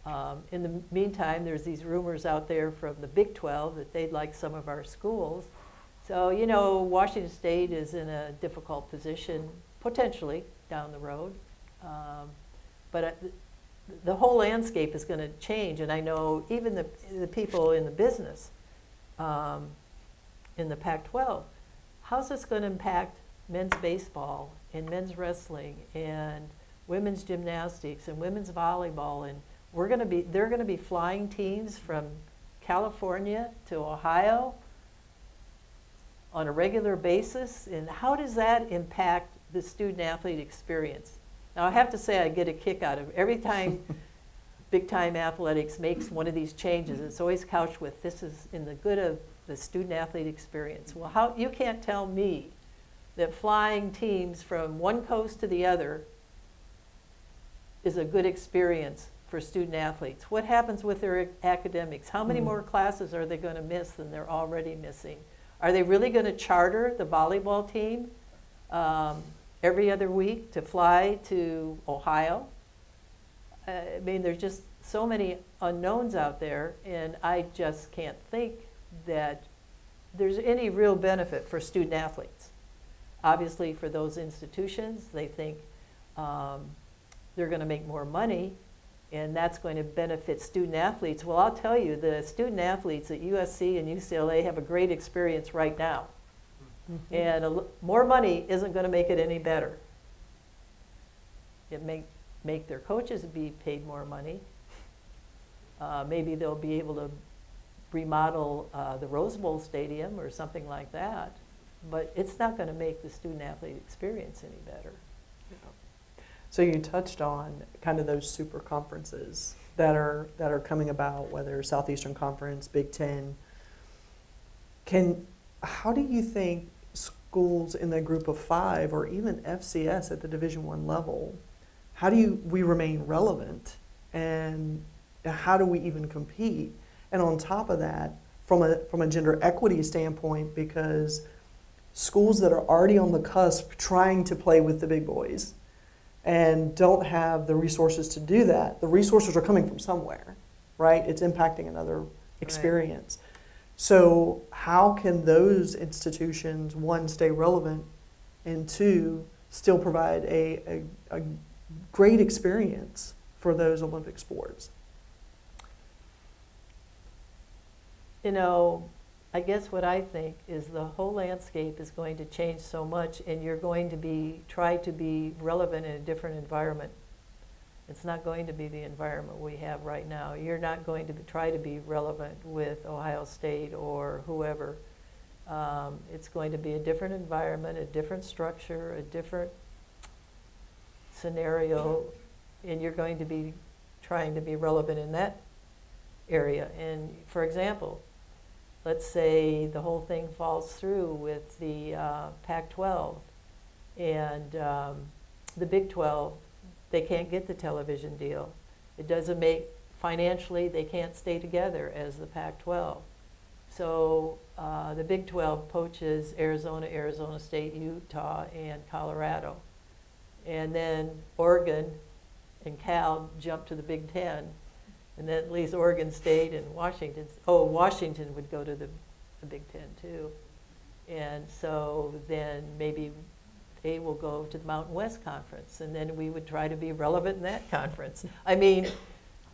Um, in the meantime, there's these rumors out there from the Big 12 that they'd like some of our schools. So, you know, Washington State is in a difficult position, potentially, down the road. Um, But uh, the whole landscape is going to change, and I know even the, the people in the business, um, in the Pac-12, how's this going to impact men's baseball and men's wrestling and women's gymnastics and women's volleyball? And we're going to be they're going to be flying teams from California to Ohio on a regular basis? And how does that impact the student athlete experience? Now i have to say i get a kick out of every time big time athletics makes one of these changes it's always couched with this is in the good of the student athlete experience well how you can't tell me that flying teams from one coast to the other is a good experience for student athletes. What happens with their academics? How many Mm. more classes are they going to miss than they're already missing? Are they really going to charter the volleyball team um, every other week to fly to Ohio? Uh, I mean, there's just so many unknowns out there, and I just can't think that there's any real benefit for student athletes. Obviously, for those institutions, they think um, they're going to make more money, and that's going to benefit student athletes. Well, I'll tell you, the student athletes at USC and UCLA have a great experience right now, and a l- more money isn't going to make it any better. It may make their coaches be paid more money. Uh, maybe they'll be able to remodel uh, the Rose Bowl Stadium or something like that, but it's not going to make the student athlete experience any better. So you touched on kind of those super conferences that are that are coming about, whether Southeastern Conference, Big Ten. Can how do you think schools in the group of five or even FCS at the Division One level, how do you we remain relevant and how do we even compete? And on top of that, from a from a gender equity standpoint, because schools that are already on the cusp trying to play with the big boys and don't have the resources to do that, the resources are coming from somewhere, right? It's impacting another experience. So, how can those institutions, one, stay relevant, and two, still provide a, a, a great experience for those Olympic sports? You know, I guess what I think is the whole landscape is going to change so much, and you're going to be try to be relevant in a different environment. It's not going to be the environment we have right now. You're not going to be, try to be relevant with Ohio State or whoever. Um, it's going to be a different environment, a different structure, a different scenario, and you're going to be trying to be relevant in that area. And for example, let's say the whole thing falls through with the uh, Pac-12 and um, the Big 12, they can't get the television deal. It doesn't make financially they can't stay together as the Pac-12. So uh, the Big 12 poaches Arizona, Arizona State, Utah, and Colorado, and then Oregon and Cal jump to the Big Ten. And then at least Oregon State and Washington, oh, Washington would go to the, the Big Ten too. And so then maybe they will go to the Mountain West Conference, and then we would try to be relevant in that conference. I mean,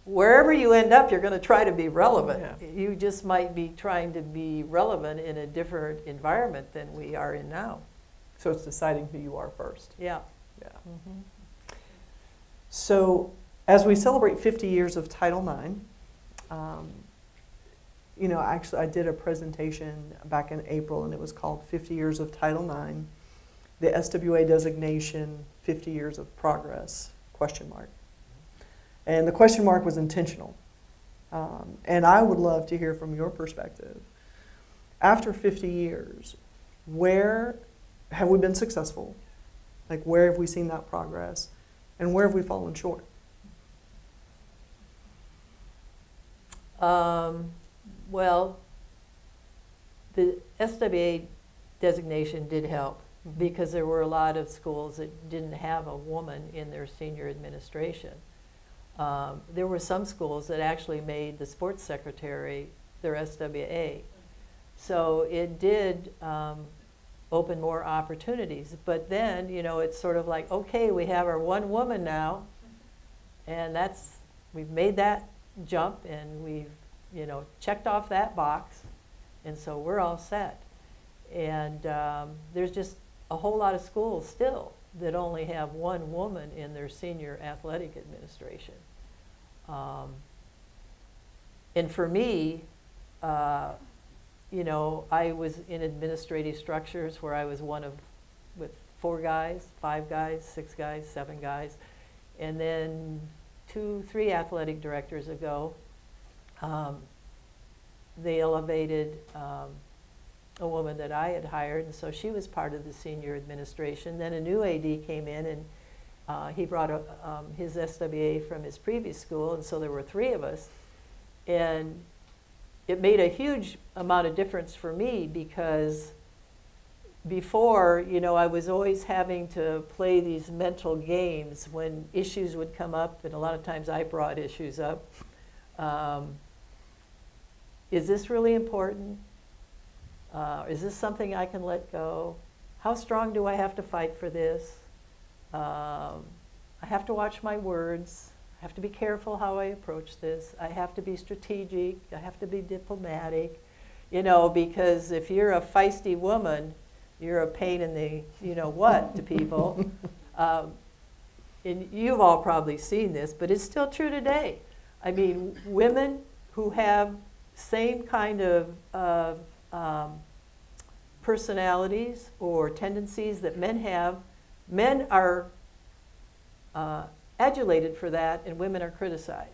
wherever you end up, you're going to try to be relevant. Yeah. You just might be trying to be relevant in a different environment than we are in now. So it's deciding who you are first. Yeah. Yeah. Mhm. So, as we celebrate 50 years of Title IX, um, you know, actually, I did a presentation back in April, and it was called 50 Years of Title IX, the SWA designation, 50 Years of Progress, question mark. And the question mark was intentional. Um, and I would love to hear from your perspective. After 50 years, where have we been successful? Like, where have we seen that progress? And where have we fallen short? Um, well, the SWA designation did help because there were a lot of schools that didn't have a woman in their senior administration. Um, there were some schools that actually made the sports secretary their SWA. So it did um, open more opportunities. But then, you know, it's sort of like, okay, we have our one woman now. And that's, we've made that jump and we've, you know, checked off that box. And so we're all set. And um, there's just a whole lot of schools still that only have one woman in their senior athletic administration. Um, and for me, uh, you know, I was in administrative structures where I was one of, with four guys, five guys, six guys, seven guys. And then two, three athletic directors ago, um, they elevated um, a woman that I had hired, and so she was part of the senior administration. Then a new AD came in, and uh, he brought a, um, his SWA from his previous school, and so there were three of us. And it made a huge amount of difference for me because before, you know, I was always having to play these mental games when issues would come up, and a lot of times I brought issues up. Um, is this really important? Uh, is this something I can let go? How strong do I have to fight for this? Um, I have to watch my words. I have to be careful how I approach this. I have to be strategic. I have to be diplomatic. You know, because if you're a feisty woman, you're a pain in the, you know what, to people. um, and you've all probably seen this, but it's still true today. I mean, women who have same kind of, of um, personalities or tendencies that men have, men are uh, adulated for that and women are criticized.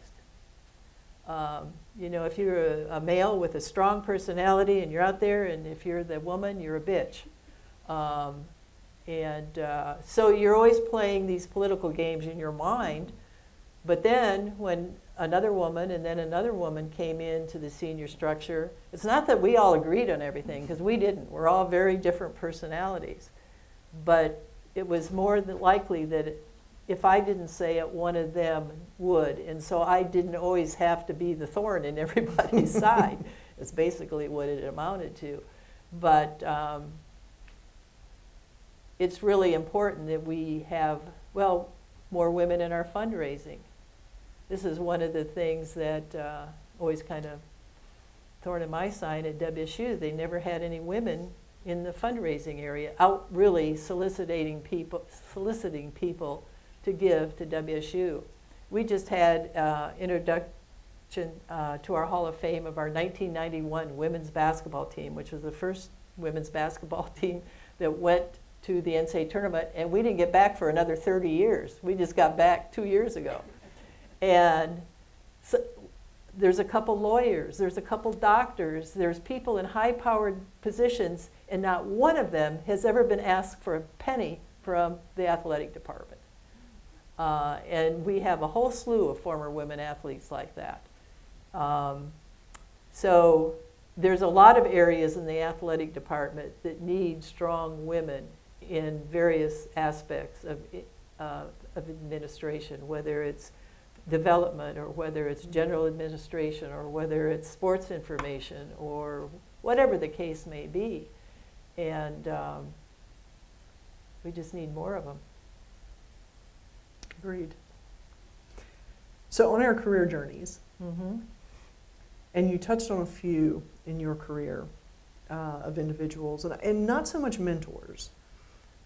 Um, you know, if you're a, a, male with a strong personality and you're out there, and if you're the woman, you're a bitch. Um, and uh, so you're always playing these political games in your mind. But then when another woman and then another woman came into the senior structure, it's not that we all agreed on everything, because we didn't. We're all very different personalities. But it was more likely that if I didn't say it, one of them would. And so I didn't always have to be the thorn in everybody's side. It's basically what it amounted to. But um, it's really important that we have, well, more women in our fundraising. This is one of the things that uh, always kind of thorn in my side at WSU. They never had any women in the fundraising area out really soliciting people, soliciting people to give to WSU. We just had uh, introduction uh, to our Hall of Fame of our 1991 women's basketball team, which was the first women's basketball team that went to the NCAA tournament, and we didn't get back for another 30 years. We just got back two years ago. And so there's a couple lawyers, there's a couple doctors, there's people in high powered positions, and not one of them has ever been asked for a penny from the athletic department. Uh, and we have a whole slew of former women athletes like that. Um, so there's a lot of areas in the athletic department that need strong women in various aspects of, uh, of administration, whether it's development or whether it's general administration or whether it's sports information or whatever the case may be. And um, we just need more of them. Agreed. So, on our career journeys, Mm-hmm. and you touched on a few in your career uh, of individuals, and, and not so much mentors,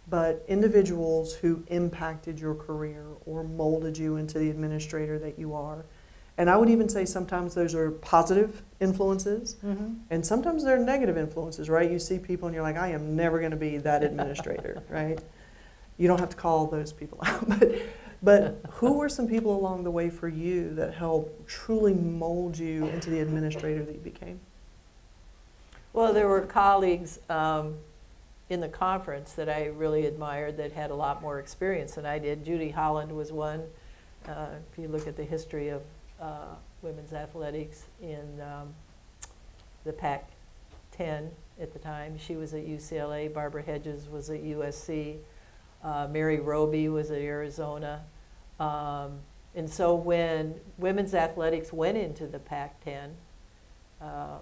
but individuals who impacted your career or molded you into the administrator that you are. And I would even say sometimes those are positive influences, Mm-hmm. and sometimes they're negative influences, right? You see people and you're like, I am never going to be that administrator, right? You don't have to call those people out, but but who were some people along the way for you that helped truly mold you into the administrator that you became? Well, there were colleagues um, in the conference that I really admired that had a lot more experience than I did. Judy Holland was one. Uh, if you look at the history of uh, women's athletics in um, the Pac 10 at the time, she was at UCLA. Barbara Hedges was at USC. Uh, Mary Roby was at Arizona. Um, and so when women's athletics went into the Pac 10, um,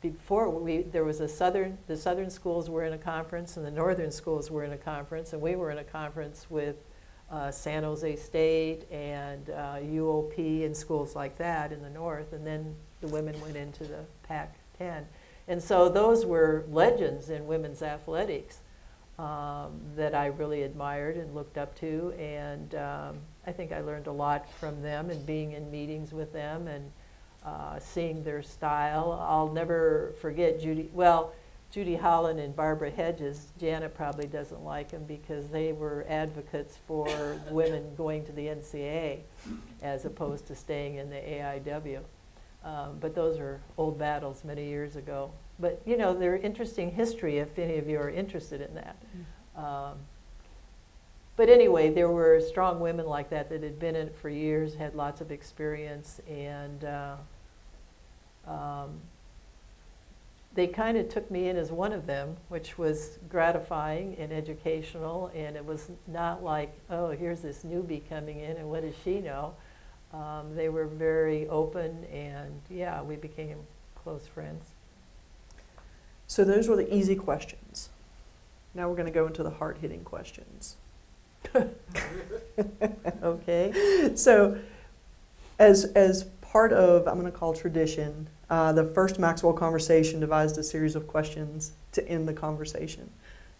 before we, there was a southern, the southern schools were in a conference and the northern schools were in a conference, and we were in a conference with uh, San Jose State and uh, UOP and schools like that in the north. And then the women went into the Pac 10. And so those were legends in women's athletics um, that I really admired and looked up to. And um, I think I learned a lot from them and being in meetings with them and uh, seeing their style. I'll never forget Judy. Well, Judy Holland and Barbara Hedges, Janet probably doesn't like them because they were advocates for women going to the NCAA as opposed to staying in the AIAW. Um, but those are old battles many years ago. But you know, they're interesting history if any of you are interested in that. Um, but anyway, there were strong women like that that had been in it for years, had lots of experience, and uh, um, they kind of took me in as one of them, which was gratifying and educational. And it was not like, oh, here's this newbie coming in, and what does she know? Um, they were very open, and yeah, we became close friends. So those were the easy questions. Now we're going to go into the hard hitting questions. Okay. So, as as part of I'm going to call tradition, uh, the first Maxwell conversation devised a series of questions to end the conversation.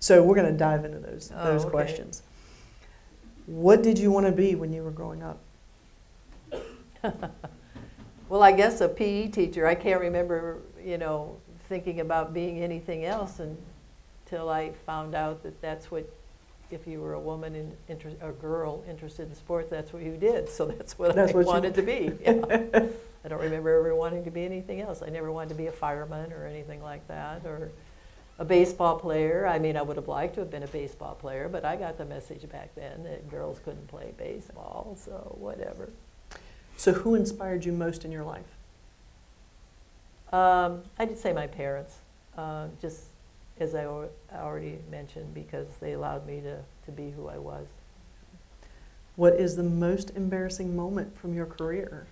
So we're going to dive into those Oh, those okay. questions. What did you want to be when you were growing up? Well, I guess a PE teacher. I can't remember, you know, thinking about being anything else until I found out that that's what, if you were a woman and inter- a girl interested in sports, that's what you did. So that's what That's I what you- wanted to be. Yeah. I don't remember ever wanting to be anything else. I never wanted to be a fireman or anything like that, or a baseball player. I mean, I would have liked to have been a baseball player, but I got the message back then that girls couldn't play baseball. So whatever. So who inspired you most in your life? Um, I did say my parents, uh, just as I already mentioned, because they allowed me to, to be who I was. What is the most embarrassing moment from your career?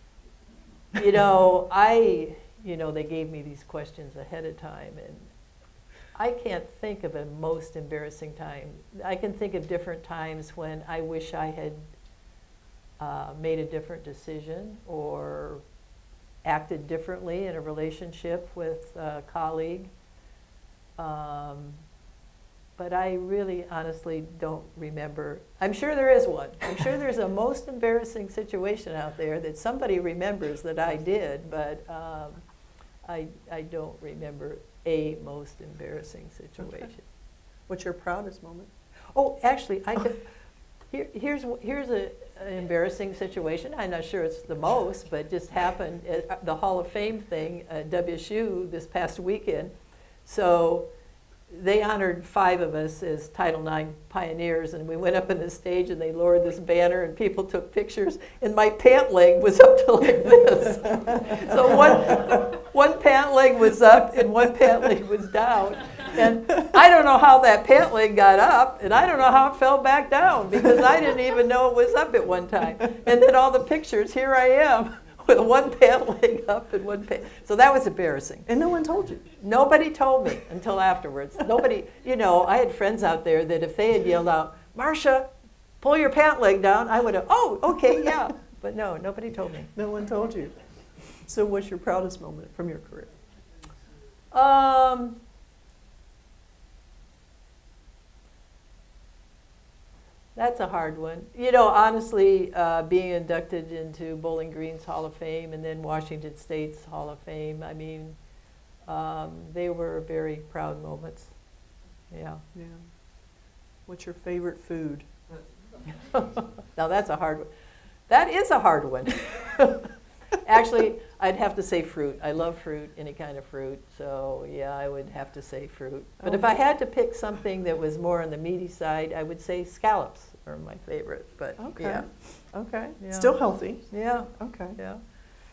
You know, I, you know, they gave me these questions ahead of time, and I can't think of a most embarrassing time. I can think of different times when I wish I had uh, made a different decision or acted differently in a relationship with a colleague. Um, but I really honestly don't remember. I'm sure there is one. I'm sure there's a most embarrassing situation out there that somebody remembers that I did, but um, I, I don't remember a most embarrassing situation. What's your proudest moment? Oh, actually, I could, here, here's, here's a, an embarrassing situation. I'm not sure it's the most, but just happened at the Hall of Fame thing at WSU this past weekend. So they honored five of us as Title IX pioneers, and we went up on the stage and they lowered this banner and people took pictures, and my pant leg was up to like this. so one, one pant leg was up and one pant leg was down. And I don't know how that pant leg got up, and I don't know how it fell back down because I didn't even know it was up at one time. And then all the pictures, here I am with one pant leg up and one pant. So that was embarrassing. And no one told you. Nobody told me until afterwards. Nobody, you know, I had friends out there that if they had yelled out, Marcia, pull your pant leg down, I would have, oh, okay, yeah. But no, nobody told me. No one told you. So what's your proudest moment from your career? Um, that's a hard one. You know, honestly, uh, being inducted into Bowling Green's Hall of Fame and then Washington State's Hall of Fame, I mean, um, they were very proud moments. Yeah. Yeah. What's your favorite food? now that's a hard one. That is a hard one. Actually, I'd have to say fruit. I love fruit, any kind of fruit. So yeah, I would have to say fruit. But if I had to pick something that was more on the meaty side, I would say scallops are my favorite. But Okay. yeah, Okay. Yeah. Still healthy. yeah, Okay. yeah.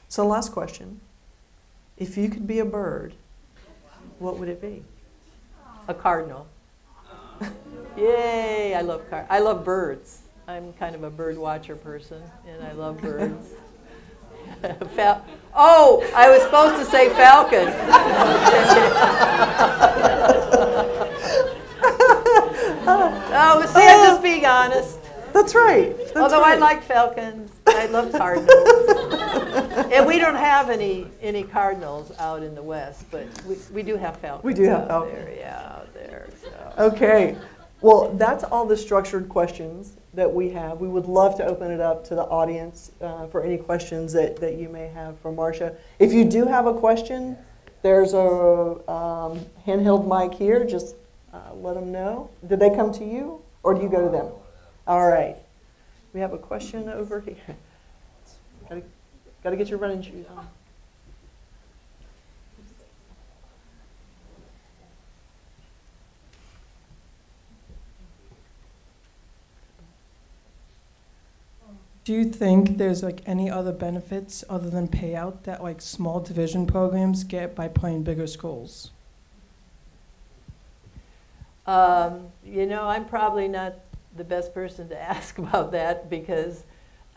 So last question. If you could be a bird, what would it be? A cardinal. Yay! I love car- I love birds. I'm kind of a bird watcher person, and I love birds. Fal- oh, I was supposed to say falcon. oh, see, I'm just being honest. That's right. That's Although I like Falcons, I love Cardinals. and we don't have any, any Cardinals out in the West, but we, we do have Falcons. We do have Falcons. There, yeah, out there. So. Okay. Well, that's all the structured questions that we have. We would love to open it up to the audience uh, for any questions that, that you may have for Marcia. If you do have a question, there's a um, handheld mic here. Just uh, let them know. Did they come to you or do you go to them? All right. We have a question over here. Gotta, gotta get your running shoes on. Do you think there's like any other benefits other than payout that like small division programs get by playing bigger schools? Um, you know, I'm probably not the best person to ask about that because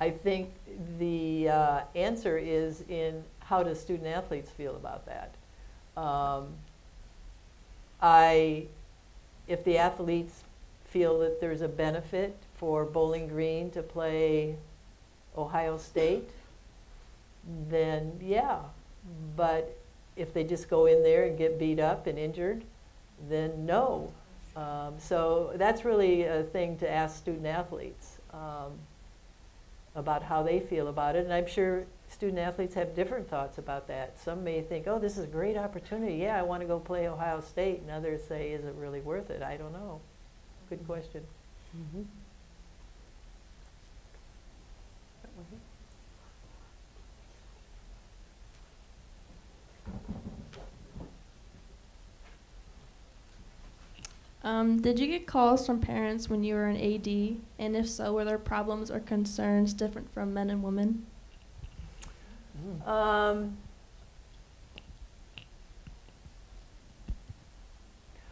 I think the uh, answer is in how do student athletes feel about that. Um, I, if the athletes feel that there's a benefit for Bowling Green to play Ohio State, then yeah. But if they just go in there and get beat up and injured, then no. Um, so that's really a thing to ask student athletes um, about how they feel about it. And I'm sure student athletes have different thoughts about that. Some may think, oh, this is a great opportunity. Yeah, I want to go play Ohio State. And others say, is it really worth it? I don't know. Good question. Mm-hmm. Um, did you get calls from parents when you were an AD? And if so, were there problems or concerns different from men and women? Um,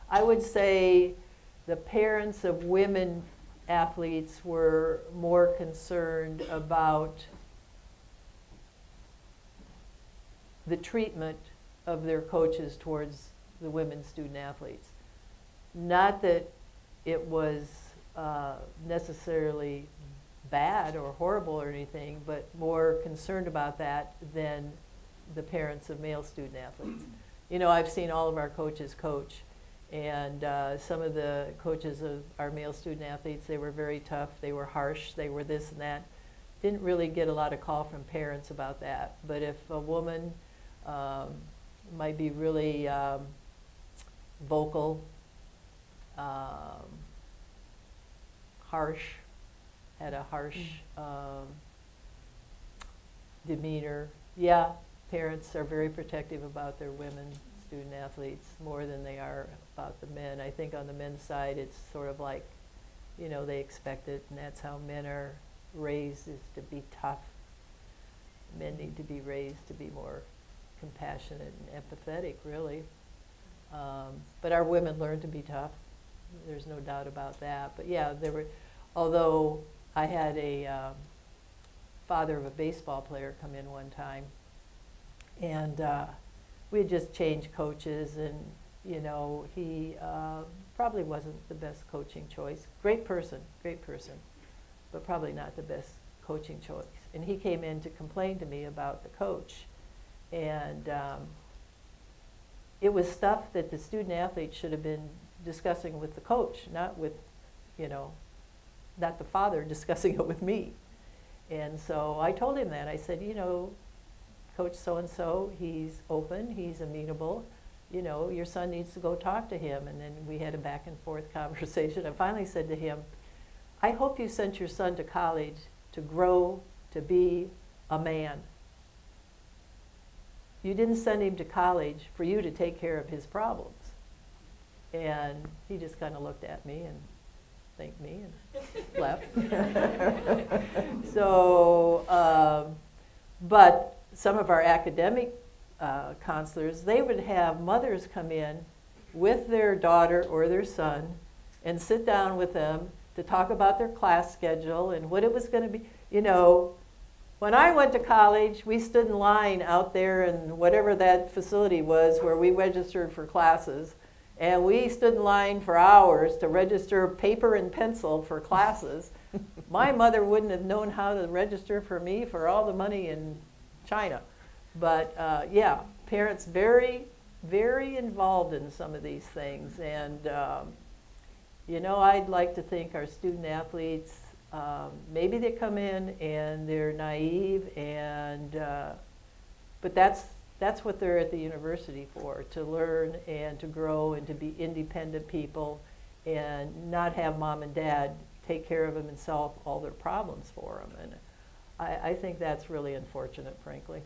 I would say the parents of women athletes were more concerned about the treatment of their coaches towards the women student athletes. Not that it was uh, necessarily bad or horrible or anything, but more concerned about that than the parents of male student athletes. You know, I've seen all of our coaches coach, and uh, some of the coaches of our male student athletes, they were very tough, they were harsh, they were this and that. Didn't really get a lot of call from parents about that. But if a woman um, might be really um, vocal, um, harsh, had a harsh um, demeanor. Yeah, parents are very protective about their women student athletes more than they are about the men. I think on the men's side, it's sort of like, you know, they expect it, and that's how men are raised is to be tough. Men need to be raised to be more compassionate and empathetic, really. Um, but our women learn to be tough. There's no doubt about that. But yeah, there were, although I had a um, father of a baseball player come in one time, and uh, we had just changed coaches, and you know he uh, probably wasn't the best coaching choice. Great person, great person, but probably not the best coaching choice. And he came in to complain to me about the coach, and um, it was stuff that the student athletes should have been discussing with the coach, not with, you know, not the father discussing it with me. And so I told him that. I said, you know, Coach so and so, he's open, he's amenable. You know, your son needs to go talk to him. And then we had a back and forth conversation. I finally said to him, I hope you sent your son to college to grow to be a man. You didn't send him to college for you to take care of his problems. And he just kind of looked at me and thanked me and left. so, um, but some of our academic uh, counselors, they would have mothers come in with their daughter or their son and sit down with them to talk about their class schedule and what it was going to be. You know, when I went to college, we stood in line out there in whatever that facility was where we registered for classes. And we stood in line for hours to register paper and pencil for classes. My mother wouldn't have known how to register for me for all the money in China. But uh, yeah, parents very, very involved in some of these things. And, um, you know, I'd like to think our student athletes, um, maybe they come in and they're naive and, uh, but that's, that's what they're at the university for, to learn and to grow and to be independent people and not have mom and dad take care of them and solve all their problems for them. And I, I think that's really unfortunate, frankly.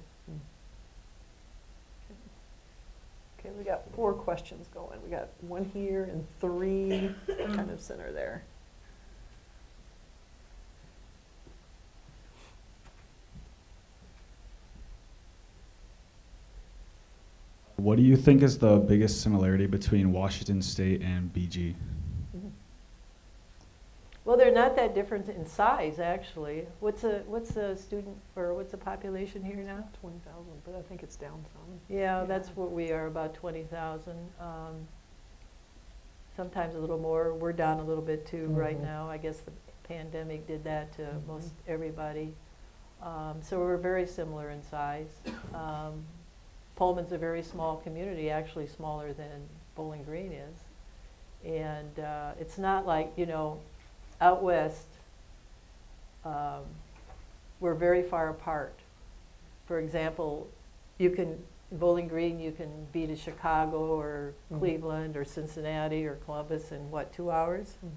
Okay, we got four questions going. We got one here and three kind of center there. What do you think is the biggest similarity between Washington State and BG? Well, they're not that different in size, actually. What's a, what's a student, or what's the population here now? Twenty thousand, but I think it's down some. Yeah, Yeah. that's what we are, about twenty thousand. Um, sometimes a little more. We're down a little bit too right Mhm. now. I guess the pandemic did that to Mhm. most everybody. Um, so we're very similar in size. Um, Pullman's a very small community, actually smaller than Bowling Green is. And uh, it's not like, you know, out west, um, we're very far apart. For example, you can, Bowling Green, you can be to Chicago or Mhm. Cleveland or Cincinnati or Columbus in what, two hours? Mm.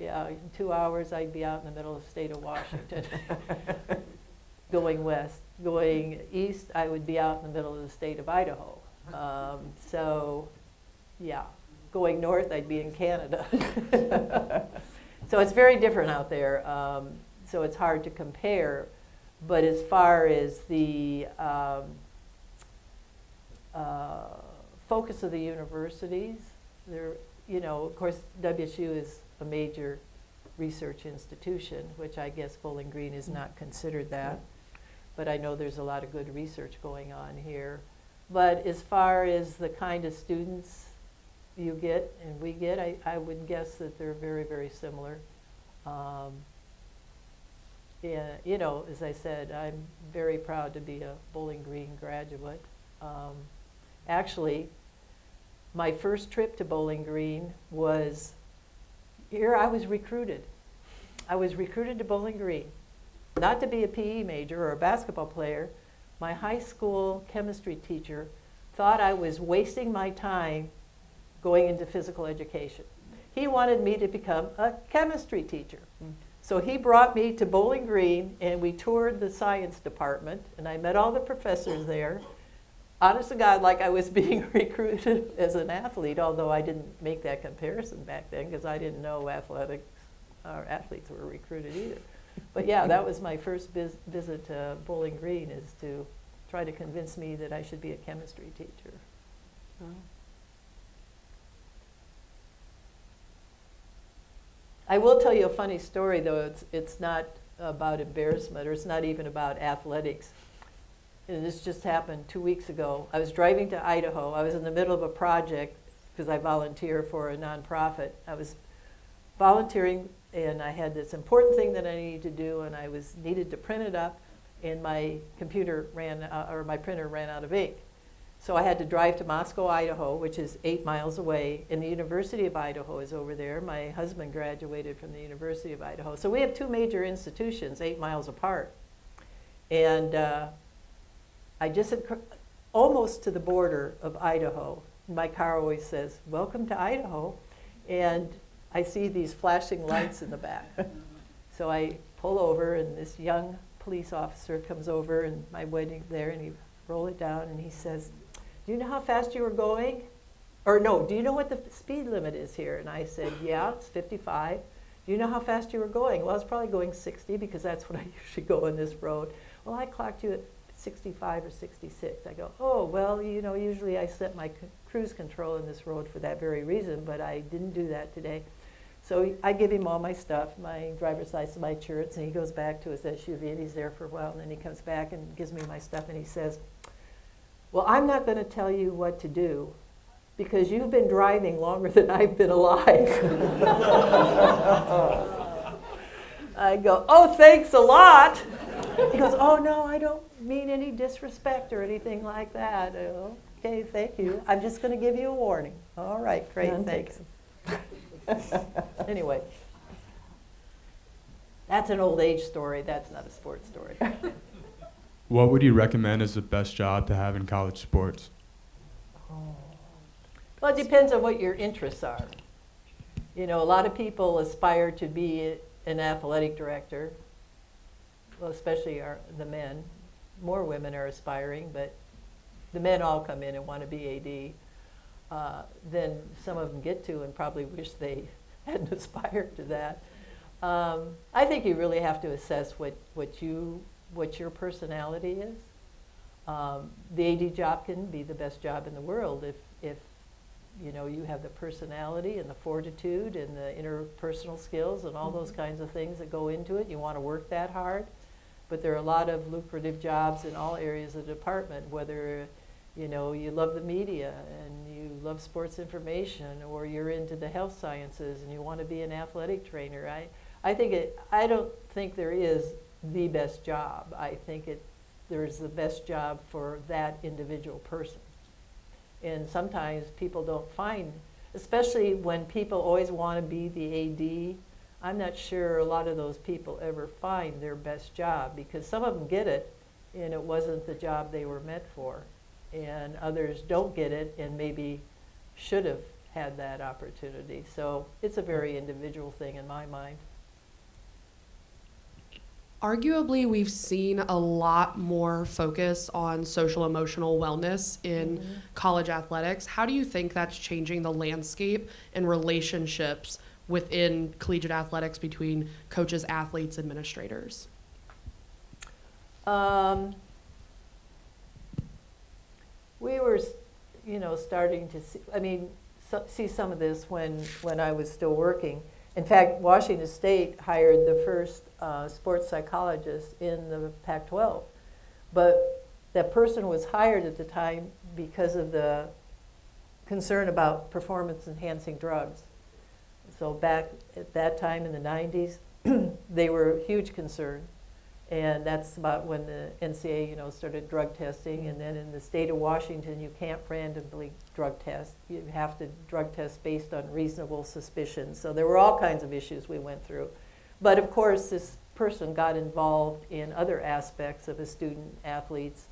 Yeah, in two hours I'd be out in the middle of the state of Washington, going west. Going east, I would be out in the middle of the state of Idaho. Um, so, yeah, going north, I'd be in Canada. so it's very different out there. Um, so it's hard to compare. But as far as the um, uh, focus of the universities, there, you know, of course, WSU is a major research institution, which I guess Bowling Green is not considered that. But I know there's a lot of good research going on here. But as far as the kind of students you get and we get, I, I would guess that they're very, very similar. Um, yeah, you know, as I said, I'm very proud to be a Bowling Green graduate. Um, actually, my first trip to Bowling Green was here I was recruited. I was recruited to Bowling Green, not to be a PE major or a basketball player. My high school chemistry teacher thought I was wasting my time going into physical education. He wanted me to become a chemistry teacher. So he brought me to Bowling Green and we toured the science department and I met all the professors there. Honest to God, like I was being recruited as an athlete, although I didn't make that comparison back then because I didn't know athletics or athletes were recruited either. But yeah, that was my first vis- visit to Bowling Green is to try to convince me that I should be a chemistry teacher. I will tell you a funny story, though. It's, it's not about embarrassment, or it's not even about athletics. And this just happened two weeks ago. I was driving to Idaho. I was in the middle of a project because I volunteer for a nonprofit. I was volunteering, and I had this important thing that I needed to do, and I was needed to print it up, and my computer ran, uh, or my printer ran out of ink. So I had to drive to Moscow, Idaho, which is eight miles away, and the University of Idaho is over there. My husband graduated from the University of Idaho. So we have two major institutions, eight miles apart. And uh, I just had almost to the border of Idaho. My car always says, Welcome to Idaho. And I see these flashing lights in the back. So I pull over, and this young police officer comes over, and my wedding there, and he roll it down, and he says, "Do you know how fast you were going?" Or no, do you know what the speed limit is here? And I said, "Yeah, it's 55." Do you know how fast you were going? Well, I was probably going 60 because that's what I usually go on this road. Well, I clocked you at 65 or 66. I go, "Oh, well, you know, usually I set my cruise control in this road for that very reason, but I didn't do that today." So I give him all my stuff, my driver's license, my shirts, and he goes back to his SUV and he's there for a while. And then he comes back and gives me my stuff and he says, Well, I'm not going to tell you what to do. because you've been driving longer than I've been alive. I go, oh, thanks a lot. He goes, oh, no, I don't mean any disrespect or anything like that. Okay, thank you. I'm just going to give you a warning. All right, great, None thanks. anyway, that's an old age story. That's not a sports story. What would you recommend as the best job to have in college sports? Oh. Well, it depends on what your interests are. You know, a lot of people aspire to be an athletic director, well, especially our, the men. More women are aspiring, but the men all come in and want to be AD. Uh, then some of them get to and probably wish they hadn't aspired to that. Um, I think you really have to assess what, what you what your personality is. Um, the AD job can be the best job in the world if if you know you have the personality and the fortitude and the interpersonal skills and all those kinds of things that go into it. You want to work that hard, but there are a lot of lucrative jobs in all areas of the department. Whether you know you love the media and you love sports information, or you're into the health sciences and you want to be an athletic trainer. I I think it. I don't think there is the best job. I think it. There's the best job for that individual person. And sometimes people don't find, especially when people always want to be the AD. I'm not sure a lot of those people ever find their best job because some of them get it and it wasn't the job they were meant for. And others don't get it and maybe should have had that opportunity. So it's a very individual thing in my mind. Arguably, we've seen a lot more focus on social emotional wellness in college athletics. How do you think that's changing the landscape and relationships within collegiate athletics between coaches, athletes, administrators? Um, we were, you know, starting to see, I mean, so, see some of this when, when I was still working. In fact, Washington State hired the first uh, sports psychologist in the Pac 12. But that person was hired at the time because of the concern about performance enhancing drugs. So, back at that time in the 90s, they were a huge concern. And that's about when the NCAA, you know, started drug testing. And then in the state of Washington, you can't randomly drug test. You have to drug test based on reasonable suspicion. So there were all kinds of issues we went through. But of course, this person got involved in other aspects of a student athlete's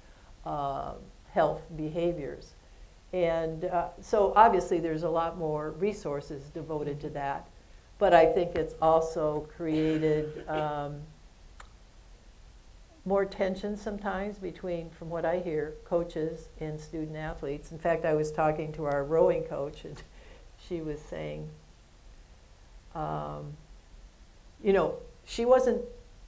uh, health behaviors. And uh, so obviously, there's a lot more resources devoted to that. But I think it's also created. Um, more tension sometimes between, from what I hear, coaches and student athletes. In fact, I was talking to our rowing coach, and she was saying, um, you know, she wasn't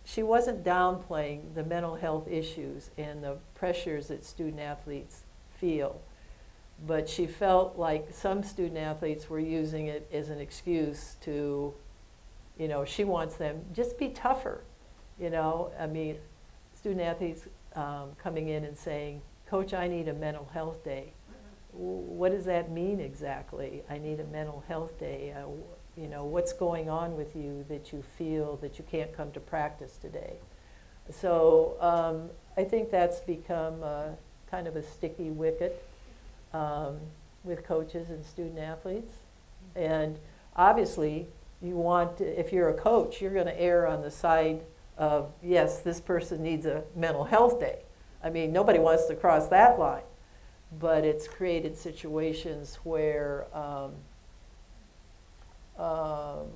she wasn't downplaying the mental health issues and the pressures that student athletes feel, but she felt like some student athletes were using it as an excuse to, you know, she wants them just be tougher. You know, I mean, student athletes um, coming in and saying, Coach, I need a mental health day. What does that mean exactly? I need a mental health day. Uh, you know, what's going on with you that you feel that you can't come to practice today? So um, I think that's become kind of a sticky wicket um, with coaches and student athletes. And obviously, you want, to, if you're a coach, you're going to err on the side of, yes, this person needs a mental health day. I mean, nobody wants to cross that line. But it's created situations where um, um,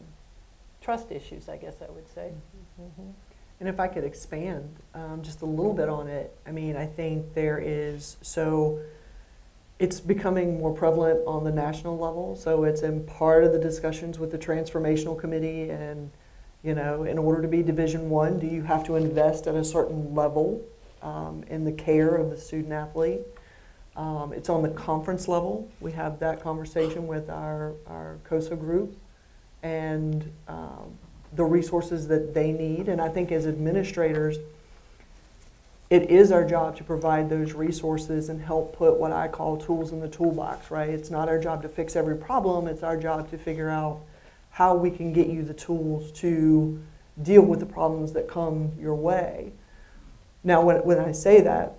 trust issues, I guess I would say. Mhm. And if I could expand um, just a little bit on it, I mean, I think there is so it's becoming more prevalent on the national level. So it's in part of the discussions with the transformational committee, and you know, in order to be Division One, do you have to invest at a certain level um, in the care of the student athlete? Um, it's on the conference level. We have that conversation with our our COSA group, and um, the resources that they need. And I think as administrators, it is our job to provide those resources and help put what I call tools in the toolbox, right? It's not our job to fix every problem, it's our job to figure out how we can get you the tools to deal with the problems that come your way. Now, when, when I say that,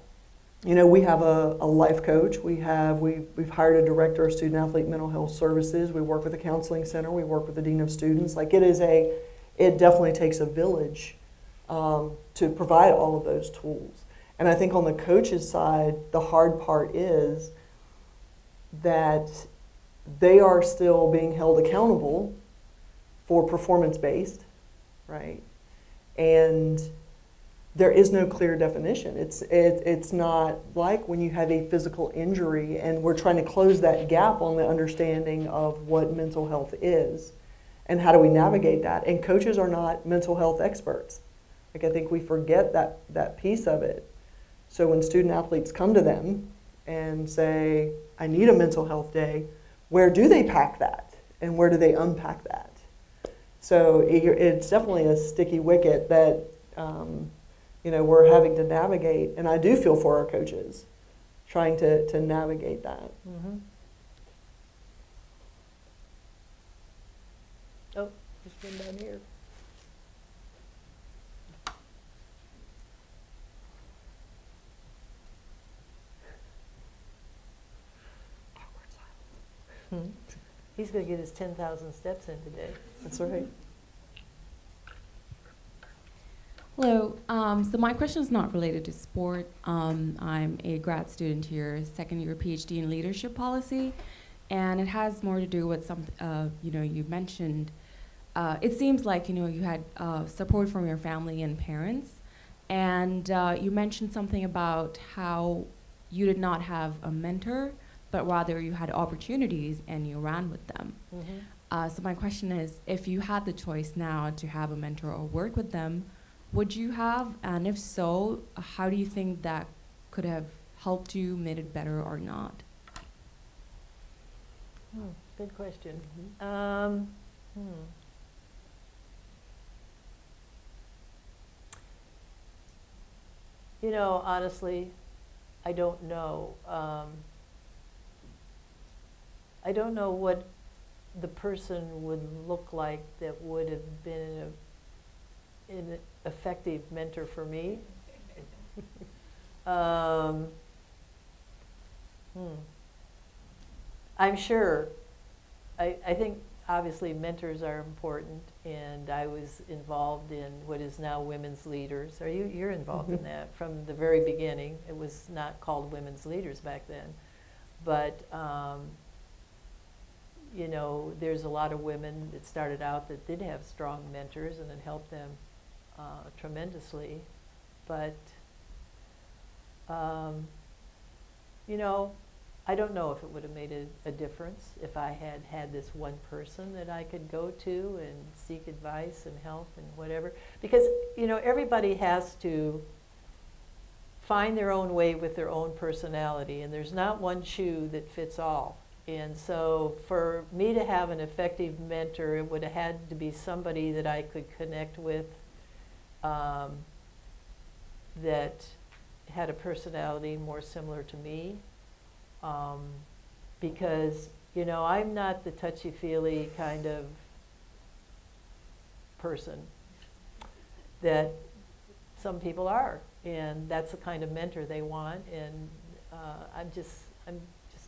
you know, we have a, a life coach. We have we we've hired a director of student athlete mental health services. We work with a counseling center. We work with the dean of students. Like it is a, it definitely takes a village um, to provide all of those tools. And I think on the coach's side, the hard part is that they are still being held accountable for performance based, right? And there is no clear definition. It's, it, it's not like when you have a physical injury and we're trying to close that gap on the understanding of what mental health is and how do we navigate that. And coaches are not mental health experts. Like I think we forget that, that piece of it. So when student athletes come to them and say, I need a mental health day, where do they pack that? And where do they unpack that? So it, it's definitely a sticky wicket that um, you know, we're having to navigate, and I do feel for our coaches trying to, to navigate that. Mhm. Oh, just one down here. Hmm. He's gonna get his ten thousand steps in today. That's right. Hello. Um, so my question is not related to sport. Um, I'm a grad student here, second year PhD in leadership policy, and it has more to do with some. Uh, you know, you mentioned. Uh, it seems like you know you had uh, support from your family and parents, and uh, you mentioned something about how you did not have a mentor, but rather you had opportunities and you ran with them. Mhm. Uh, so my question is, if you had the choice now to have a mentor or work with them, would you have? And if so, how do you think that could have helped you, made it better or not? Hmm, Good question. Um, hmm. You know, honestly, I don't know. Um, I don't know what the person would look like that would have been a, an effective mentor for me. um, hmm. I'm sure. I, I think obviously mentors are important, and I was involved in what is now Women's Leaders. Are you? You're involved in that from the very beginning. It was not called Women's Leaders back then, but um, you know, there's a lot of women that started out that did have strong mentors, and it helped them uh, tremendously. But um, you know, I don't know if it would have made a, a difference if I had had this one person that I could go to and seek advice and help and whatever. Because, you know, everybody has to find their own way with their own personality, and there's not one shoe that fits all. And so for me to have an effective mentor, it would have had to be somebody that I could connect with um, that had a personality more similar to me um, because you know I'm not the touchy-feely kind of person that some people are, and that's the kind of mentor they want. And uh, I'm just I'm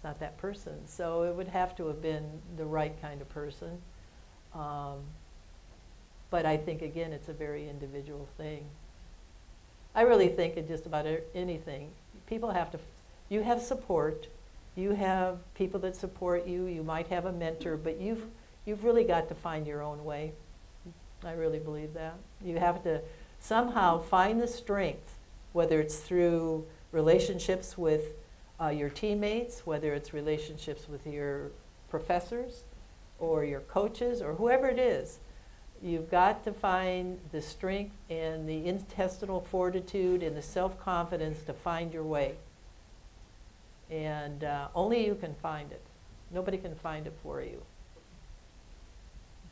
not that person. So it would have to have been the right kind of person. Um, but I think again, it's a very individual thing. I really think in just about anything, people have to. You have support you have people that support you, you might have a mentor, but you've, you've really got to find your own way. I really believe that. You have to somehow find the strength, whether it's through relationships with uh, your teammates, whether it's relationships with your professors or your coaches or whoever it is. You've got to find the strength and the intestinal fortitude and the self confidence to find your way. And uh, only you can find it. Nobody can find it for you.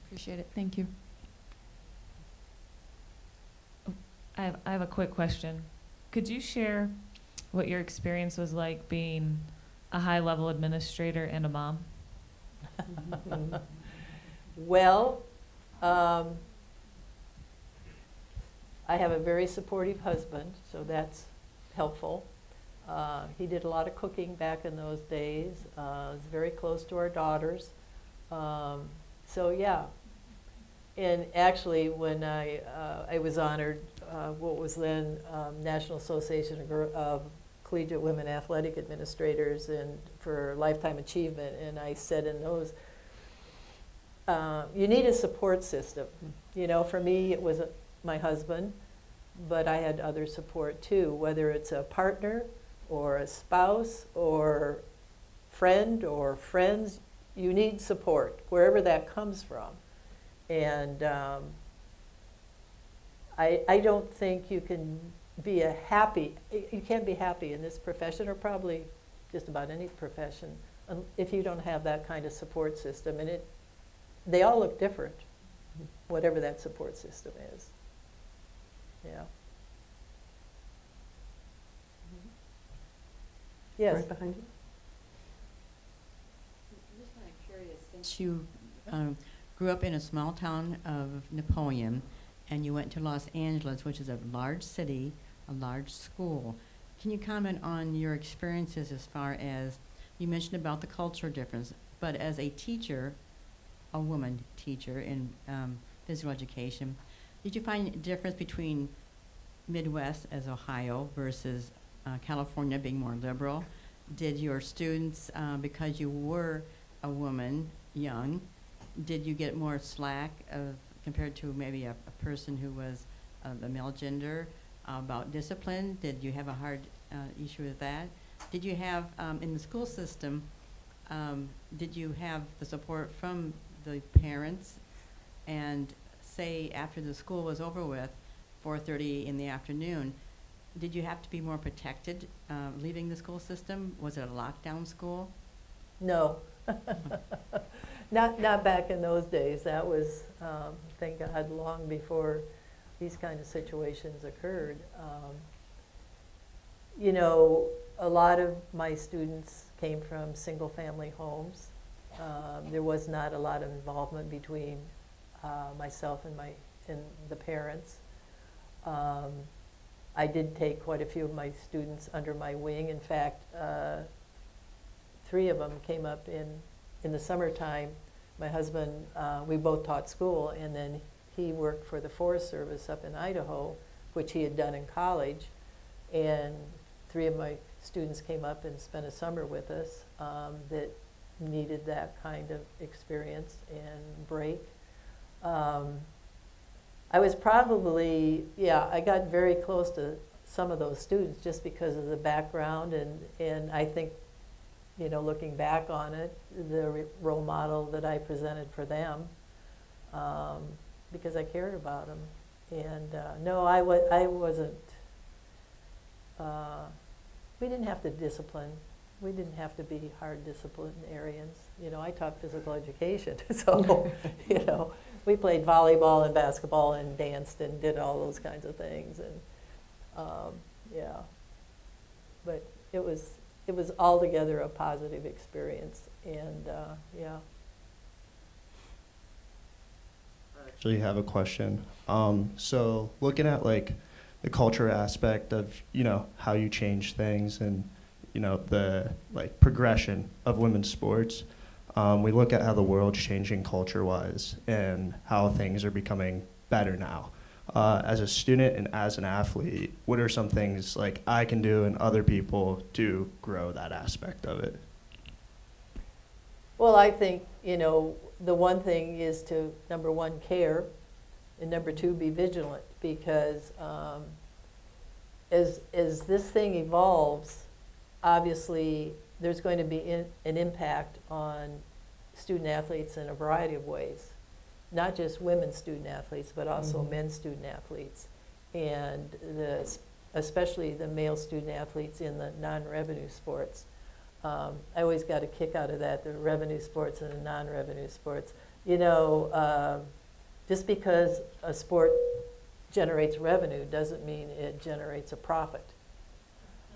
Appreciate it. Thank you. I have, I have a quick question. Could you share what your experience was like being a high level administrator and a mom? Well, um, I have a very supportive husband, so that's helpful. Uh, he did a lot of cooking back in those days. Uh, was very close to our daughters. Um, so yeah. And actually, when I uh, I was honored, uh, what was then um, National Association of, Gir- of Collegiate Women Athletic Administrators and for lifetime achievement, and I said in those uh, you need a support system. You know, for me, it was my husband, but I had other support too, whether it's a partner or a spouse or friend or friends. You need support wherever that comes from. And um, I, I don't think you can be a happy, you can't be happy in this profession or probably just about any profession um, if you don't have that kind of support system. And it, they all look different, whatever that support system is. Yeah. Yes. Right behind you. I'm just kind of curious, since you um, grew up in a small town of Napoleon, and you went to Los Angeles, which is a large city, a large school, can you comment on your experiences as far as, you mentioned about the cultural difference, but as a teacher, a woman teacher in um, physical education, did you find a difference between Midwest as Ohio versus uh, California being more liberal? Did your students, uh, because you were a woman, young, did you get more slack of, compared to maybe a, a person who was uh, the male gender uh, about discipline? Did you have a hard uh, issue with that? Did you have um, in the school system? Um, did you have the support from the parents? And say after the school was over with, 4:30 in the afternoon, did you have to be more protected uh, leaving the school system? Was it a lockdown school? No. not, not back in those days. That was, um, thank God, long before these kind of situations occurred. Um, you know, a lot of my students came from single family homes. Um, there was not a lot of involvement between uh, myself and my and the parents. Um, I did take quite a few of my students under my wing. In fact, uh, three of them came up in in the summertime. My husband, uh, we both taught school, and then he worked for the Forest Service up in Idaho, which he had done in college. And three of my students came up and spent a summer with us um, that needed that kind of experience and break. Um, I was probably, yeah, I got very close to some of those students just because of the background and, and I think, you know, looking back on it, the re- role model that I presented for them, um, because I cared about them. And uh, no, I wa- I wasn't, uh, we didn't have to discipline. We didn't have to be hard disciplinarians. You know, I taught physical education, so, you know, we played volleyball and basketball and danced and did all those kinds of things and um, yeah but it was it was altogether a positive experience and uh, yeah actually have a question. Um, so looking at like the culture aspect of you know how you change things and you know the like progression of women's sports, um, we look at how the world's changing culture-wise and how things are becoming better now. Uh, as a student and as an athlete, what are some things like I can do and other people to grow that aspect of it? well i think you know the one thing is to number one care and number two be vigilant because um, as as this thing evolves obviously there's going to be in, an impact on student athletes in a variety of ways. Not just women student athletes, but also Mhm. men student athletes. And the, especially the male student athletes in the non-revenue sports. Um, I always got a kick out of that, the revenue sports and the non-revenue sports. You know, um, just because a sport generates revenue doesn't mean it generates a profit.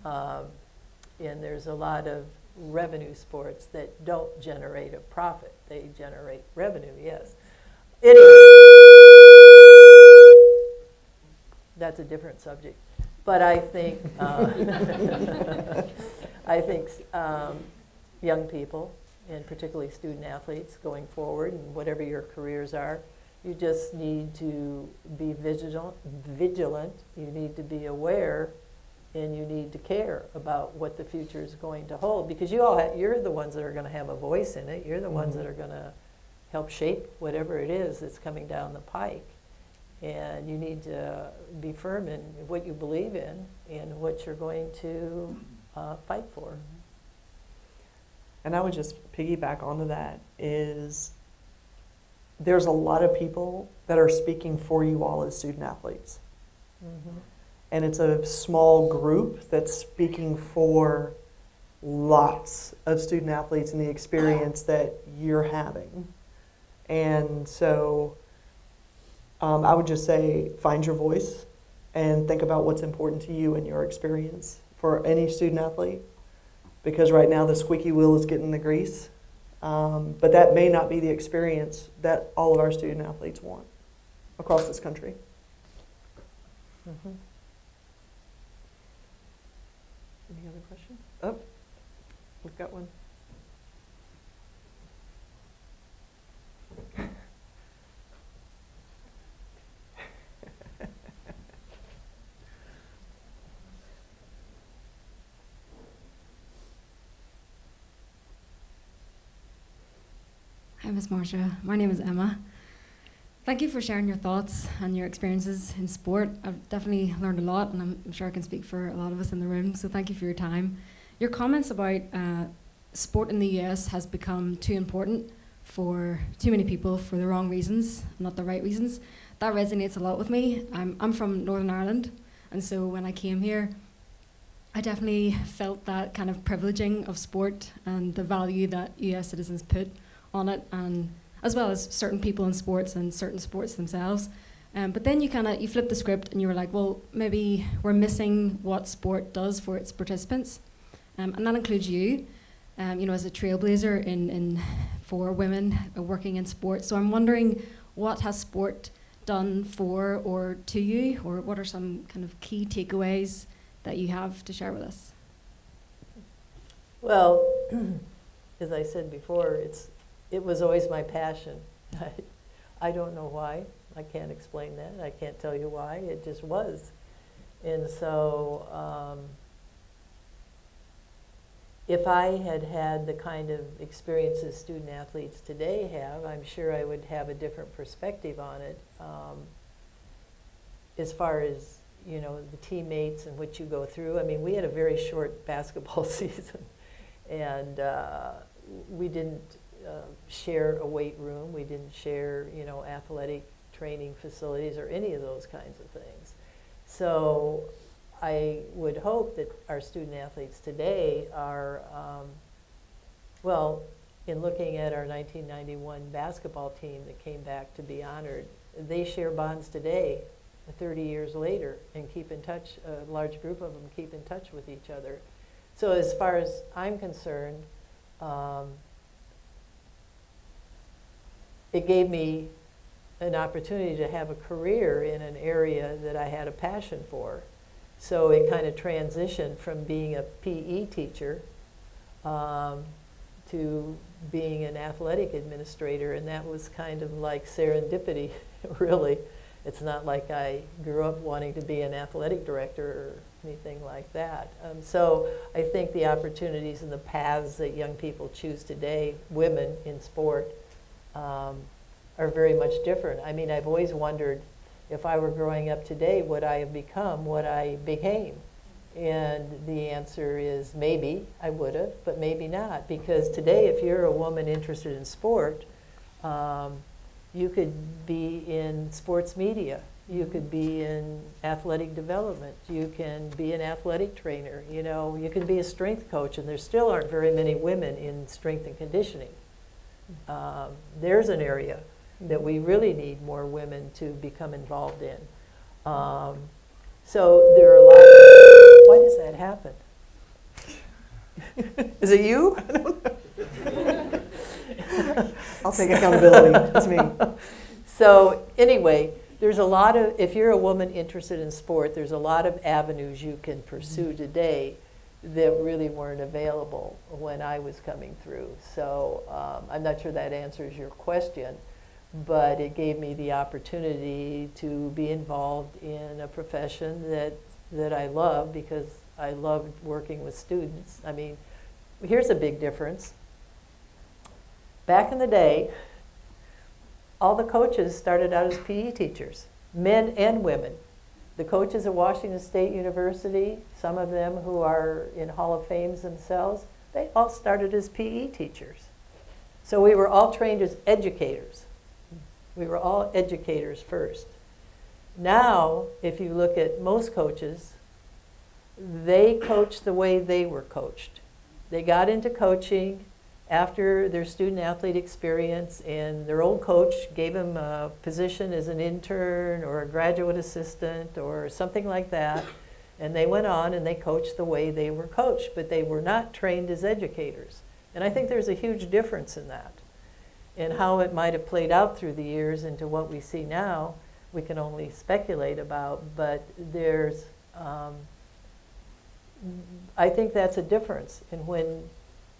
Um, and there's a lot of revenue sports that don't generate a profit. They generate revenue, yes. Anyway, that's a different subject. But I think, uh, I think um, young people, and particularly student athletes going forward, and whatever your careers are, you just need to be vigilant. Vigilant. You need to be aware, and you need to care about what the future is going to hold. Because you all, ha- you're the ones that are going to have a voice in it. You're the ones that are going to help shape whatever it is that's coming down the pike. And you need to be firm in what you believe in and what you're going to uh, fight for. And I would just piggyback onto that is there's a lot of people that are speaking for you all as student athletes. Mm-hmm. And it's a small group that's speaking for lots of student athletes and the experience that you're having. And so um, I would just say find your voice and think about what's important to you and your experience for any student athlete. Because right now the squeaky wheel is getting the grease. Um, but that may not be the experience that all of our student athletes want across this country. Mhm. Any other questions? Oh, we've got one. Miss Marcia. My name is Emma. Thank you for sharing your thoughts and your experiences in sport. I've definitely learned a lot, and I'm sure I can speak for a lot of us in the room. So thank you for your time. Your comments about uh, sport in the US has become too important for too many people for the wrong reasons, not the right reasons. That resonates a lot with me. I'm, I'm from Northern Ireland, and so when I came here, I definitely felt that kind of privileging of sport and the value that US citizens put on it, and as well as certain people in sports and certain sports themselves. Um, but then you kind of you flip the script and you were like, well, maybe we're missing what sport does for its participants, um, and that includes you. Um, you know, as a trailblazer in, in for women uh, working in sport. So I'm wondering, what has sport done for or to you, or what are some kind of key takeaways that you have to share with us? Well, as I said before, it's, it was always my passion. I, don't know why. I can't explain that. I can't tell you why. It just was. And so, um, if I had had the kind of experiences student athletes today have, I'm sure I would have a different perspective on it. Um, as far as you know, the teammates and what you go through. I mean, we had a very short basketball season, and uh, we didn't uh, share a weight room. We didn't share, you know, athletic training facilities or any of those kinds of things. So I would hope that our student athletes today are, um, well, in looking at our 1991 basketball team that came back to be honored, they share bonds today, 30 years later, and keep in touch. A large group of them keep in touch with each other. So as far as I'm concerned, um, it gave me an opportunity to have a career in an area that I had a passion for. So it kind of transitioned from being a PE teacher um, to being an athletic administrator, and that was kind of like serendipity, really. It's not like I grew up wanting to be an athletic director or anything like that. Um, so I think the opportunities and the paths that young people choose today, women in sport, um, are very much different. I mean, I've always wondered if I were growing up today, would I have become what I became? And the answer is maybe I would have, but maybe not. Because today, if you're a woman interested in sport, um, you could be in sports media. You could be in athletic development. You can be an athletic trainer. You know, you can be a strength coach, and there still aren't very many women in strength and conditioning. Um, there's an area that we really need more women to become involved in. Um, so there are a lot. Of, why does that happen? Is it you? I'll take accountability. It's me. So anyway, there's a lot of, if you're a woman interested in sport, there's a lot of avenues you can pursue today that really weren't available when I was coming through. So um, I'm not sure that answers your question, but it gave me the opportunity to be involved in a profession that, that I love because I loved working with students. I mean, here's a big difference. Back in the day, all the coaches started out as PE teachers, men and women. The coaches at Washington State University, some of them who are in Hall of Fames themselves, they all started as PE teachers. So we were all trained as educators. We were all educators first. Now, if you look at most coaches, they coach the way they were coached. They got into coaching after their student athlete experience, and their old coach gave them a position as an intern or a graduate assistant or something like that. And they went on and they coached the way they were coached, but they were not trained as educators. And I think there's a huge difference in that. And how it might have played out through the years into what we see now, we can only speculate about, but there's, um, I think that's a difference in when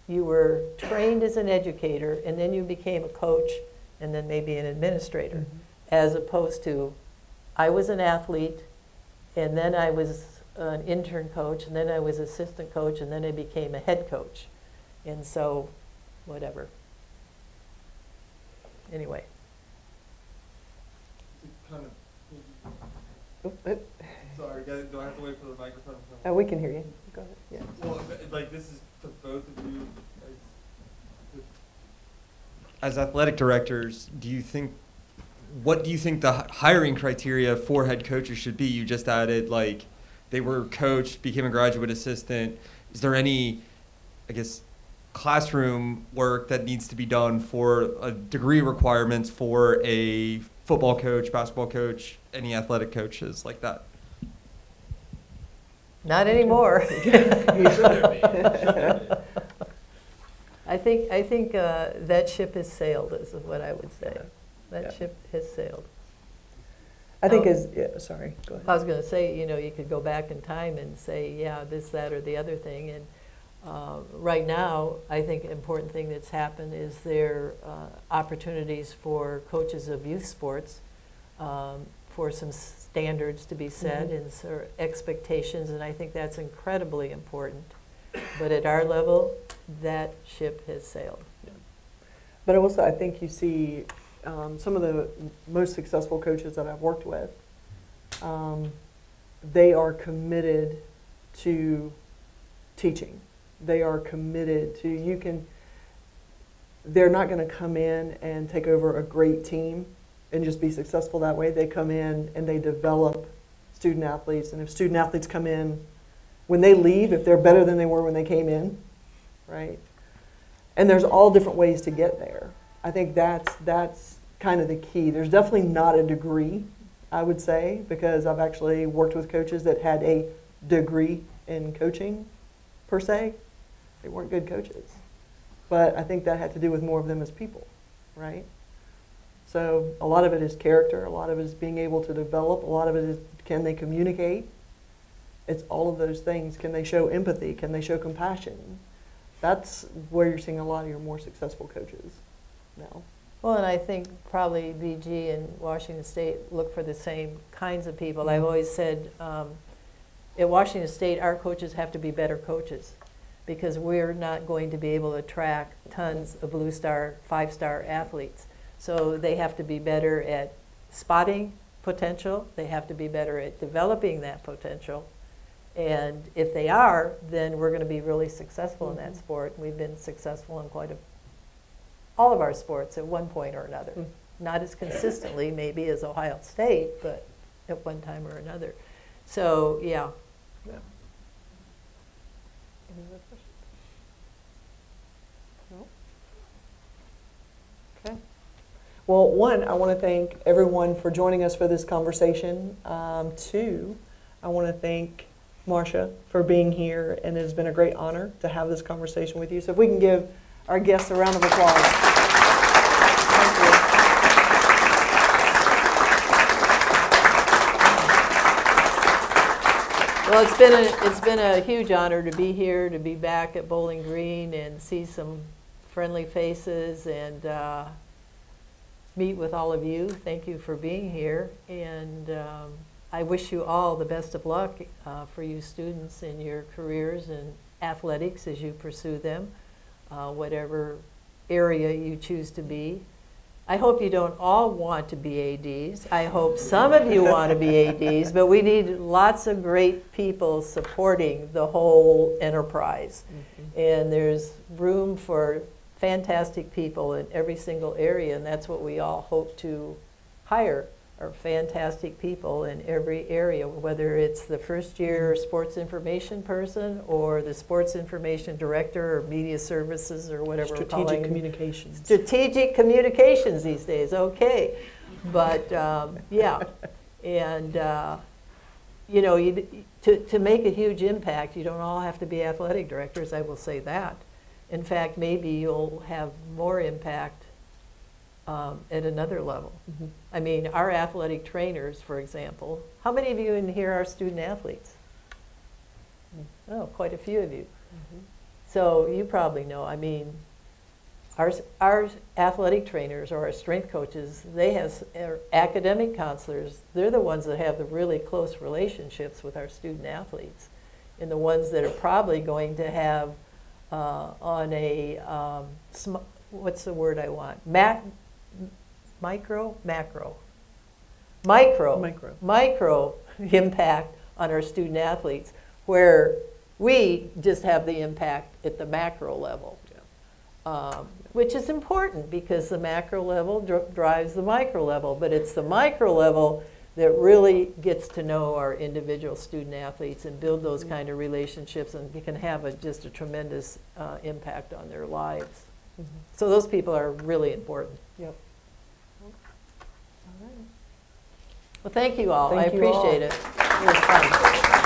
you were trained as an educator and then you became a coach and then maybe an administrator, as opposed to I was an athlete and then I was an intern coach and then I was assistant coach and then I became a head coach. And so, whatever. Anyway. Kind of, Oop, oop. sorry, guys, do I have to wait for the microphone? Oh, we can hear you. Go ahead. Yeah. Well, like this is to both of you. As, as athletic directors, do you think, what do you think the hiring criteria for head coaches should be? You just added like they were coached, became a graduate assistant. Is there any, I guess, classroom work that needs to be done for a degree requirements for a football coach, basketball coach, any athletic coaches like that? Not anymore. I think, I think uh, that ship has sailed, is what I would say. That Yeah. ship has sailed. I think Um, as, yeah, sorry, go ahead. I was going to say, you know, you could go back in time and say, yeah, this, that, or the other thing. And uh, right now, I think an important thing that's happened is there uh, opportunities for coaches of youth sports um, for some standards to be set Mhm. and sort of expectations, and I think that's incredibly important. But at our level, that ship has sailed. But also, I think you see um, some of the most successful coaches that I've worked with, um, they are committed to teaching. They are committed to, you can, they're not going to come in and take over a great team and just be successful that way. They come in and they develop student athletes. And if student athletes come in, when they leave, if they're better than they were when they came in, right? And there's all different ways to get there. I think that's that's kind of the key. There's definitely not a degree, I would say, because I've actually worked with coaches that had a degree in coaching per se. They weren't good coaches. But I think that had to do with more of them as people, right? So a lot of it is character, a lot of it is being able to develop, a lot of it is can they communicate? It's all of those things. Can they show empathy? Can they show compassion? That's where you're seeing a lot of your more successful coaches now. Well, and I think probably BG and Washington State look for the same kinds of people. I've always said um, at Washington State, our coaches have to be better coaches because we're not going to be able to attract tons of blue star, five star athletes. So they have to be better at spotting potential, they have to be better at developing that potential. And if they are, then we're going to be really successful in that sport. We've been successful in quite a all of our sports at one point or another. Mm. Not as consistently, maybe, as Ohio State, but at one time or another. So, yeah. Yeah. Any other questions? No? Okay. Well, one, I want to thank everyone for joining us for this conversation. Um, two, I want to thank Marcia, for being here, and it has been a great honor to have this conversation with you. So if we can give our guests a round of applause. Thank you. Well, it's been a, it's been a huge honor to be here, to be back at Bowling Green and see some friendly faces and uh, meet with all of you. Thank you for being here. And um, I wish you all the best of luck uh, for you students in your careers in athletics as you pursue them, uh, whatever area you choose to be. I hope you don't all want to be ADs. I hope some of you want to be ADs, but we need lots of great people supporting the whole enterprise. Mm-hmm. And there's room for fantastic people in every single area, and that's what we all hope to hire are fantastic people in every area, whether it's the first year sports information person or the sports information director or media services or whatever we're Strategic communications. strategic communications these days, okay. But, um, yeah, and, uh, you know, you, to, to make a huge impact, you don't all have to be athletic directors, I will say that. In fact, maybe you'll have more impact um, at another level. Mhm. I mean, our athletic trainers, for example, how many of you in here are student athletes? Oh, quite a few of you. So you probably know, I mean, our, our athletic trainers or our strength coaches, they have are academic counselors. They're the ones that have the really close relationships with our student athletes, and the ones that are probably going to have uh, on a um, sm- what's the word I want? Mac, micro, macro, micro, Micro. micro impact on our student athletes, where we just have the impact at the macro level um, which is important because the macro level dr- drives the micro level, but it's the micro level that really gets to know our individual student athletes and build those kind of relationships and can have a, just a tremendous uh, impact on their lives. Mhm. So those people are really important. Yep. Well, thank you all. I Thank you all. appreciate it. It was fun.